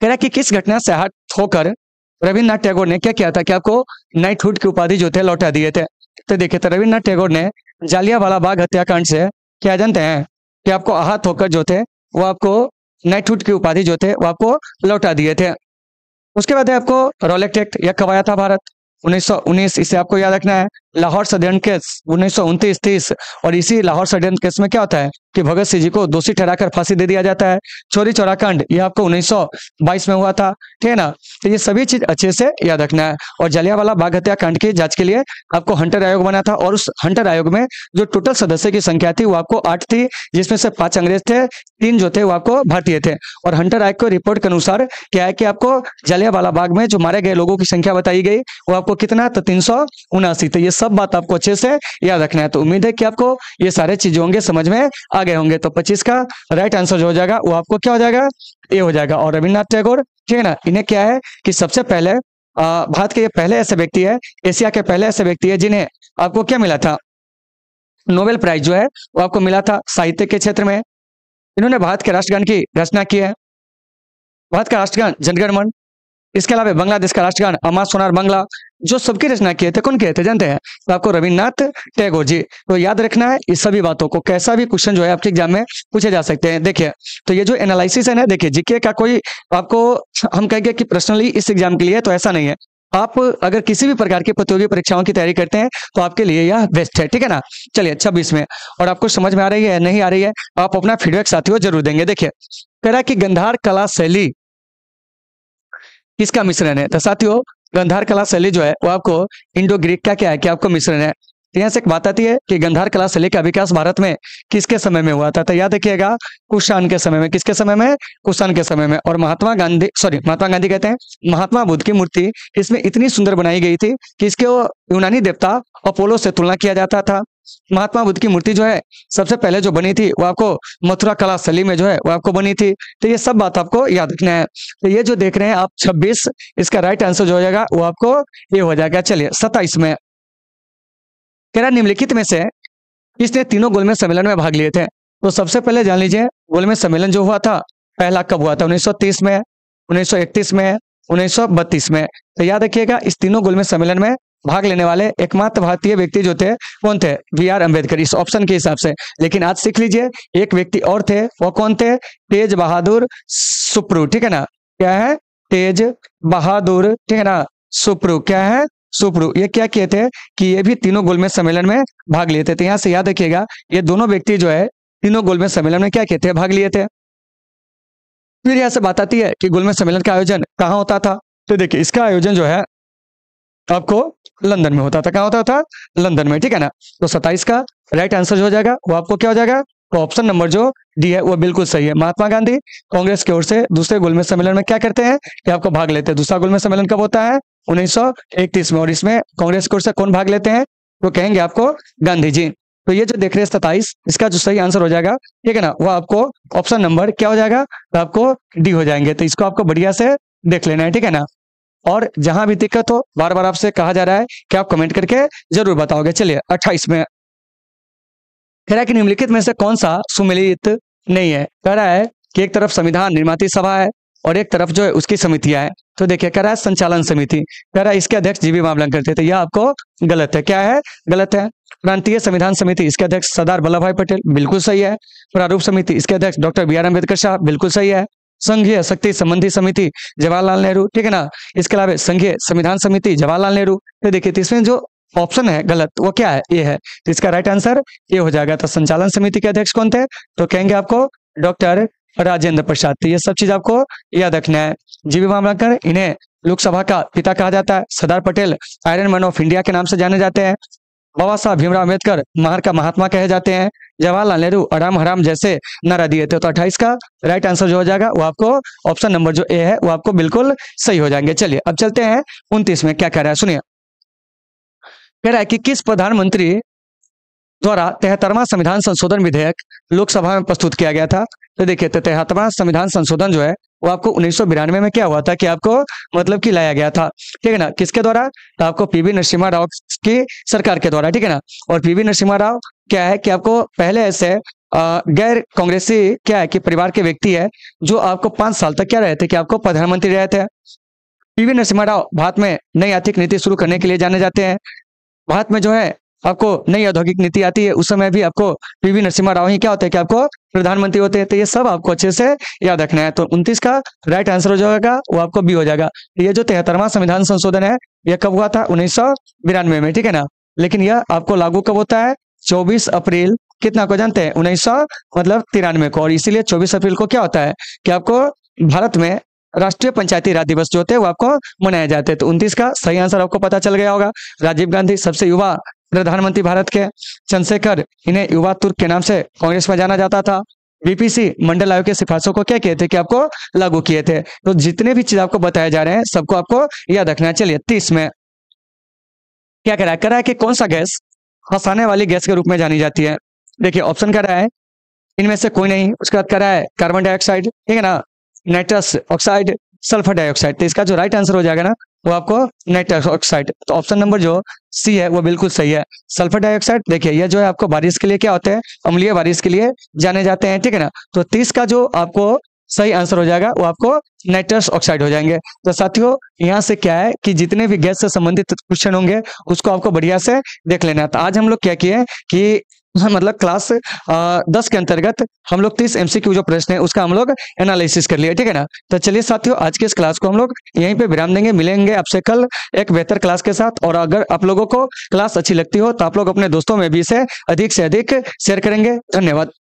कह रहा कि किस घटना से हट होकर रविन्द्रनाथ टैगोर ने क्या किया था कि आपको नाइटहुड की उपाधि जो थे लौटा दिए थे? तो देखिए तो रविन्द्रनाथ टैगोर ने जालिया वाला बाग हत्याकांड से क्या जानते हैं कि आपको आहत होकर जो थे, वो आपको नाइटहुड की उपाधि जो थे, वो आपको लौटा दिए थे। उसके बाद है आपको रोलेक्ट एक्ट कवाया था भारत। 1919 इसे आपको याद रखना है। लाहौर षड्यंत्र केस, उन्नीस सौ उनतीस तीस और इसी लाहौर षड्यंत्र केस में क्या होता है कि भगत सिंह जी को दोषी ठहराकर फांसी दे दिया जाता है। चोरी चौराकांड ये आपको 1922 में हुआ था, ठीक है ना? तो ये सभी चीज़ अच्छे से याद रखना है। और जलियावाला बाघ हत्याकांड की जाँच के लिए आपको हंटर आयोग बना था, और उस हंटर आयोग में जो टोटल सदस्य की संख्या थी, वो आपको आठ थी, जिसमें से पाँच अंग्रेज़ थे, तीन जो थे, वो आपको भारतीय थे। और हंटर आयोग को रिपोर्ट के अनुसार क्या है कि आपको जलियावाला बाग में जो मारे गए लोगों की संख्या बताई गई, वो आपको कितना? तो तीन सौ उनासी। तो ये सब बात आपको अच्छे से याद रखना है। तो उम्मीद है कि आपको ये सारे चीज़ें होंगे, समझ में आ गए होंगे। तो 25 का राइट आंसर जो हो जाएगा, वो आपको क्या हो जाएगा? ए हो जाएगा। और रविन्द्रनाथ टैगोर, ठीक है ना? इन्हें क्या है कि सबसे पहले भारत के ये पहले ऐसे व्यक्ति है, एशिया के पहले ऐसे व्यक्ति है जिन्हें आपको क्या मिला था? नोबेल प्राइज जो है, वो आपको मिला था साहित्य के क्षेत्र में। इन्होंने भारत के राष्ट्रगान की रचना की है। भारत का राष्ट्रगान, जनगण मन। इसके अलावा बांग्लादेश का राष्ट्रगान अमा सोनार बांग्ला, जो सबकी रचना किए थे, कौन किए थे जानते हैं? तो आपको रविन्द्रनाथ टैगोर जी। तो याद रखना है, इस सभी बातों को कैसा भी क्वेश्चन जो है आपके एग्ज़ाम में पूछे जा सकते हैं। देखिए तो ये जो एनालिसिस है ना, देखिए जीके का कोई आपको हम कहेंगे कि पर्सनली इस एग्ज़ाम के लिए तो ऐसा नहीं है। आप अगर किसी भी प्रकार की प्रतियोगी परीक्षाओं की तैयारी करते हैं तो आपके लिए यह बेस्ट है, ठीक है ना? चलिए छब्बीस में। और आपको समझ में आ रही है, नहीं आ रही है, आप अपना फीडबैक साथियों ज़रूर देंगे। देखिए कह रहा कि गंधार कला शैली किसका मिश्रण है? तो साथियों गंधार कला शैली जो है, वो आपको इंडो ग्रीक का क्या है कि आपको मिश्रण है। तो यहाँ से एक बात आती है कि गंधार कला शैली का विकास भारत में किसके समय में हुआ था? तो याद रखिएगा कुशान के समय में। किसके समय में? कुशान के समय में। और महात्मा गांधी, सॉरी, महात्मा गांधी कहते हैं, महात्मा बुद्ध की मूर्ति इसमें इतनी सुंदर बनाई गई थी कि इसके यूनानी देवता अपोलो से तुलना किया जाता था। महात्मा बुद्ध की मूर्ति जो है, सबसे पहले जो बनी थी, वो आपको मथुरा कला शैली में जो है, वो आपको बनी थी। तो ये सब बात आपको याद रखना है। तो ये जो देख रहे हैं आप 26 इसका राइट आंसर जो हो जाएगा, वो आपको ये हो जाएगा। चलिए, सत्ताईस में। कह रहा निम्नलिखित में से इसने तीनों गोलमेज सम्मेलन में भाग लिए थे? तो सबसे पहले जान लीजिए गोलमेज सम्मेलन जो हुआ था, पहला कब हुआ था? 1930 में 1931 में 1932 में। तो याद रखिएगा, इस तीनों गोलमेज सम्मेलन में भाग लेने वाले एकमात्र भारतीय व्यक्ति जो थे, कौन थे? बी आर अंबेडकर इस ऑप्शन के हिसाब से। लेकिन आज सीख लीजिए, एक व्यक्ति और थे, वो कौन थे? तेज बहादुर सुप्रू। ठीक है ना? क्या है? तेज बहादुर। ठीक है ना? सुप्रू। क्या है? सुप्रू। ये क्या किए थे? कि ये भी तीनों गोलमेज सम्मेलन में भाग लिए थे। तो यहाँ से याद रखिएगा, ये दोनों व्यक्ति जो है, तीनों गोलमेज सम्मेलन में क्या किए थे? भाग लिए थे। फिर यहाँ से बात आती है कि गोलमेज सम्मेलन का आयोजन कहाँ होता था? तो देखिए, इसका आयोजन जो है, आपको लंदन में होता था। कहा होता था? लंदन में, ठीक है ना? तो सत्ताईस का राइट आंसर जो हो जाएगा, वो आपको क्या हो जाएगा? तो ऑप्शन नंबर जो डी है, वो बिल्कुल सही है। महात्मा गांधी कांग्रेस की ओर से दूसरे गोलमेज सम्मेलन में क्या करते हैं? कि आपको भाग लेते हैं। दूसरा गोलमेज सम्मेलन कब होता है? उन्नीस सौ इकतीस में। और इसमें कांग्रेस की ओर से कौन भाग लेते हैं? तो कहेंगे आपको गांधी जी तो ये जो देख रहे हैं सताइस इसका जो सही आंसर हो जाएगा, ठीक है ना? वो आपको ऑप्शन नंबर क्या हो जाएगा? तो आपको डी हो जाएँगे। तो इसको आपको बढ़िया से देख लेना है, ठीक है ना? और जहाँ भी दिक्कत हो बार बार आपसे कहा जा रहा है कि आप कमेंट करके ज़रूर बताओगे। चलिए, अट्ठाईस में। कह रहा है कि निम्नलिखित में से कौन सा सुमिलित नहीं है? कह रहा है कि एक तरफ़ संविधान निर्माती सभा है और एक तरफ़ जो है उसकी समितियाँ है। तो देखिए, कह रहा है संचालन समिति। कह रहा है इसके अध्यक्ष जीवी मामलन करते थे। यह आपको गलत है। क्या है? गलत है। प्रांतीय संविधान समिति, इसके अध्यक्ष सरदार वल्लभ भाई पटेल, बिल्कुल सही है। प्रारूप समिति, इसके अध्यक्ष डॉक्टर बी आर अंबेडकर शाह, बिल्कुल सही है। संघीय शक्ति संबंधी समिति, जवाहरलाल नेहरू, ठीक है ना? इसके अलावा संघीय संविधान समिति, जवाहरलाल नेहरू। तो देखिए इसमें जो ऑप्शन है, गलत, वो क्या है? ये है। तो इसका राइट आंसर ये हो जाएगा। तो संचालन समिति के अध्यक्ष कौन थे? तो कहेंगे आपको डॉक्टर राजेंद्र प्रसाद। तो ये सब चीज़ आपको याद रखना है। जीवी मामलाकर इन्हें लोकसभा का पिता कहा जाता है। Sardar Patel iron man of India के नाम से जाने जाते हैं। बाबा साहब भीमराव अंबेडकर महार का महात्मा कहे जाते हैं। जवाहरलाल नेहरू अराम हराम जैसे नारा दिए थे। तो अट्ठाईस का राइट आंसर जो हो जाएगा, वो आपको ऑप्शन नंबर जो ए है, वो आपको बिल्कुल सही हो जाएँगे। चलिए, अब चलते हैं उनतीस में क्या कह रहा है। सुनिए। कह रहा है कि किस प्रधानमंत्री द्वारा तिहत्तरवा संविधान संशोधन विधेयक लोकसभा में प्रस्तुत किया गया था? तो देखिए तो तिहत्तरवा संविधान संशोधन जो है, वो आपको उन्नीस में क्या हुआ था कि आपको मतलब कि लाया गया था। ठीक है ना? किसके द्वारा? तो आपको पीवी नरसिम्हा राव की सरकार के द्वारा। ठीक है ना? और पीवी नरसिम्हा राव क्या है कि आपको पहले ऐसे गैर कांग्रेसी क्या है कि परिवार के व्यक्ति है, जो आपको पाँच साल तक क्या रहे थे कि आपको प्रधानमंत्री रहे थे? पीवी नरसिम्हा राव भारत में नई आर्थिक नीति शुरू करने के लिए जाने जाते हैं। भारत में जो है, आपको नई औद्योगिक नीति आती है, उस समय भी आपको पीवी नरसिम्हा राव ही क्या होते हैं कि आपको प्रधानमंत्री होते हैं। तो ये सब आपको अच्छे से याद रखना है। तो उनतीस का राइट आंसर हो जाएगा, वो आपको बी हो जाएगा। ये जो तिहत्तरवा संविधान संशोधन है यह कब हुआ था? उन्नीस में, ठीक है ना? लेकिन यह आपको लागू कब होता है? चौबीस अप्रैल, कितना को जानते हैं? उन्नीस सौ मतलब तिरानवे को। और इसीलिए चौबीस अप्रैल को क्या होता है कि आपको भारत में राष्ट्रीय पंचायती राज दिवस जो होते हैं, वो आपको मनाए जाते हैं। तो उनतीस का सही आंसर आपको पता चल गया होगा। राजीव गांधी सबसे युवा प्रधानमंत्री भारत के। चंद्रशेखर इन्हें युवा तुर्क के नाम से कांग्रेस में जाना जाता था। बीपीसी मंडल आयोग के सिफारिशों को क्या कहते कि आपको लागू किए थे। तो जितने भी चीज़ आपको बताए जा रहे हैं, सबको आपको याद रखना चलिए, तीस में। क्या कह रहा है? कह रहा है कि कौन सा गैस हंसाने वाली गैस के रूप में जानी जाती है। देखिए ऑप्शन कर रहा है, इनमें से कोई नहीं, उसके बाद कर रहा है कार्बन डाइऑक्साइड ठीक है ना? नाइट्रस ऑक्साइड सल्फ़र डाइऑक्साइड तो इसका जो राइट आंसर हो जाएगा ना, वो आपको नाइट्रस ऑक्साइड तो ऑप्शन नंबर जो सी है, वो बिल्कुल सही है। सल्फ़र डाइऑक्साइड देखिए, ये जो है आपको बारिश के लिए क्या होते हैं, अम्लीय बारिश के लिए जाने जाते हैं, ठीक है ना? तो तीस का जो आपको सही आंसर हो जाएगा, वो आपको नाइट्रस ऑक्साइड हो जाएँगे। तो साथियों, यहाँ से क्या है कि जितने भी गैस से संबंधित क्वेश्चन होंगे, उसको आपको बढ़िया से देख लेना है। तो आज हम लोग क्या किए कि मतलब क्लास दस के अंतर्गत हम लोग तीस एमसीक्यू जो प्रश्न है, उसका हम लोग एनालिसिस कर लिया ठीक है ना? तो चलिए साथियों, आज के इस क्लास को हम लोग यहीं पे विराम देंगे। मिलेंगे आपसे कल एक बेहतर क्लास के साथ। और अगर आप लोगों को क्लास अच्छी लगती हो तो आप लोग अपने दोस्तों में भी इसे अधिक से अधिक शेयर करेंगे। धन्यवाद।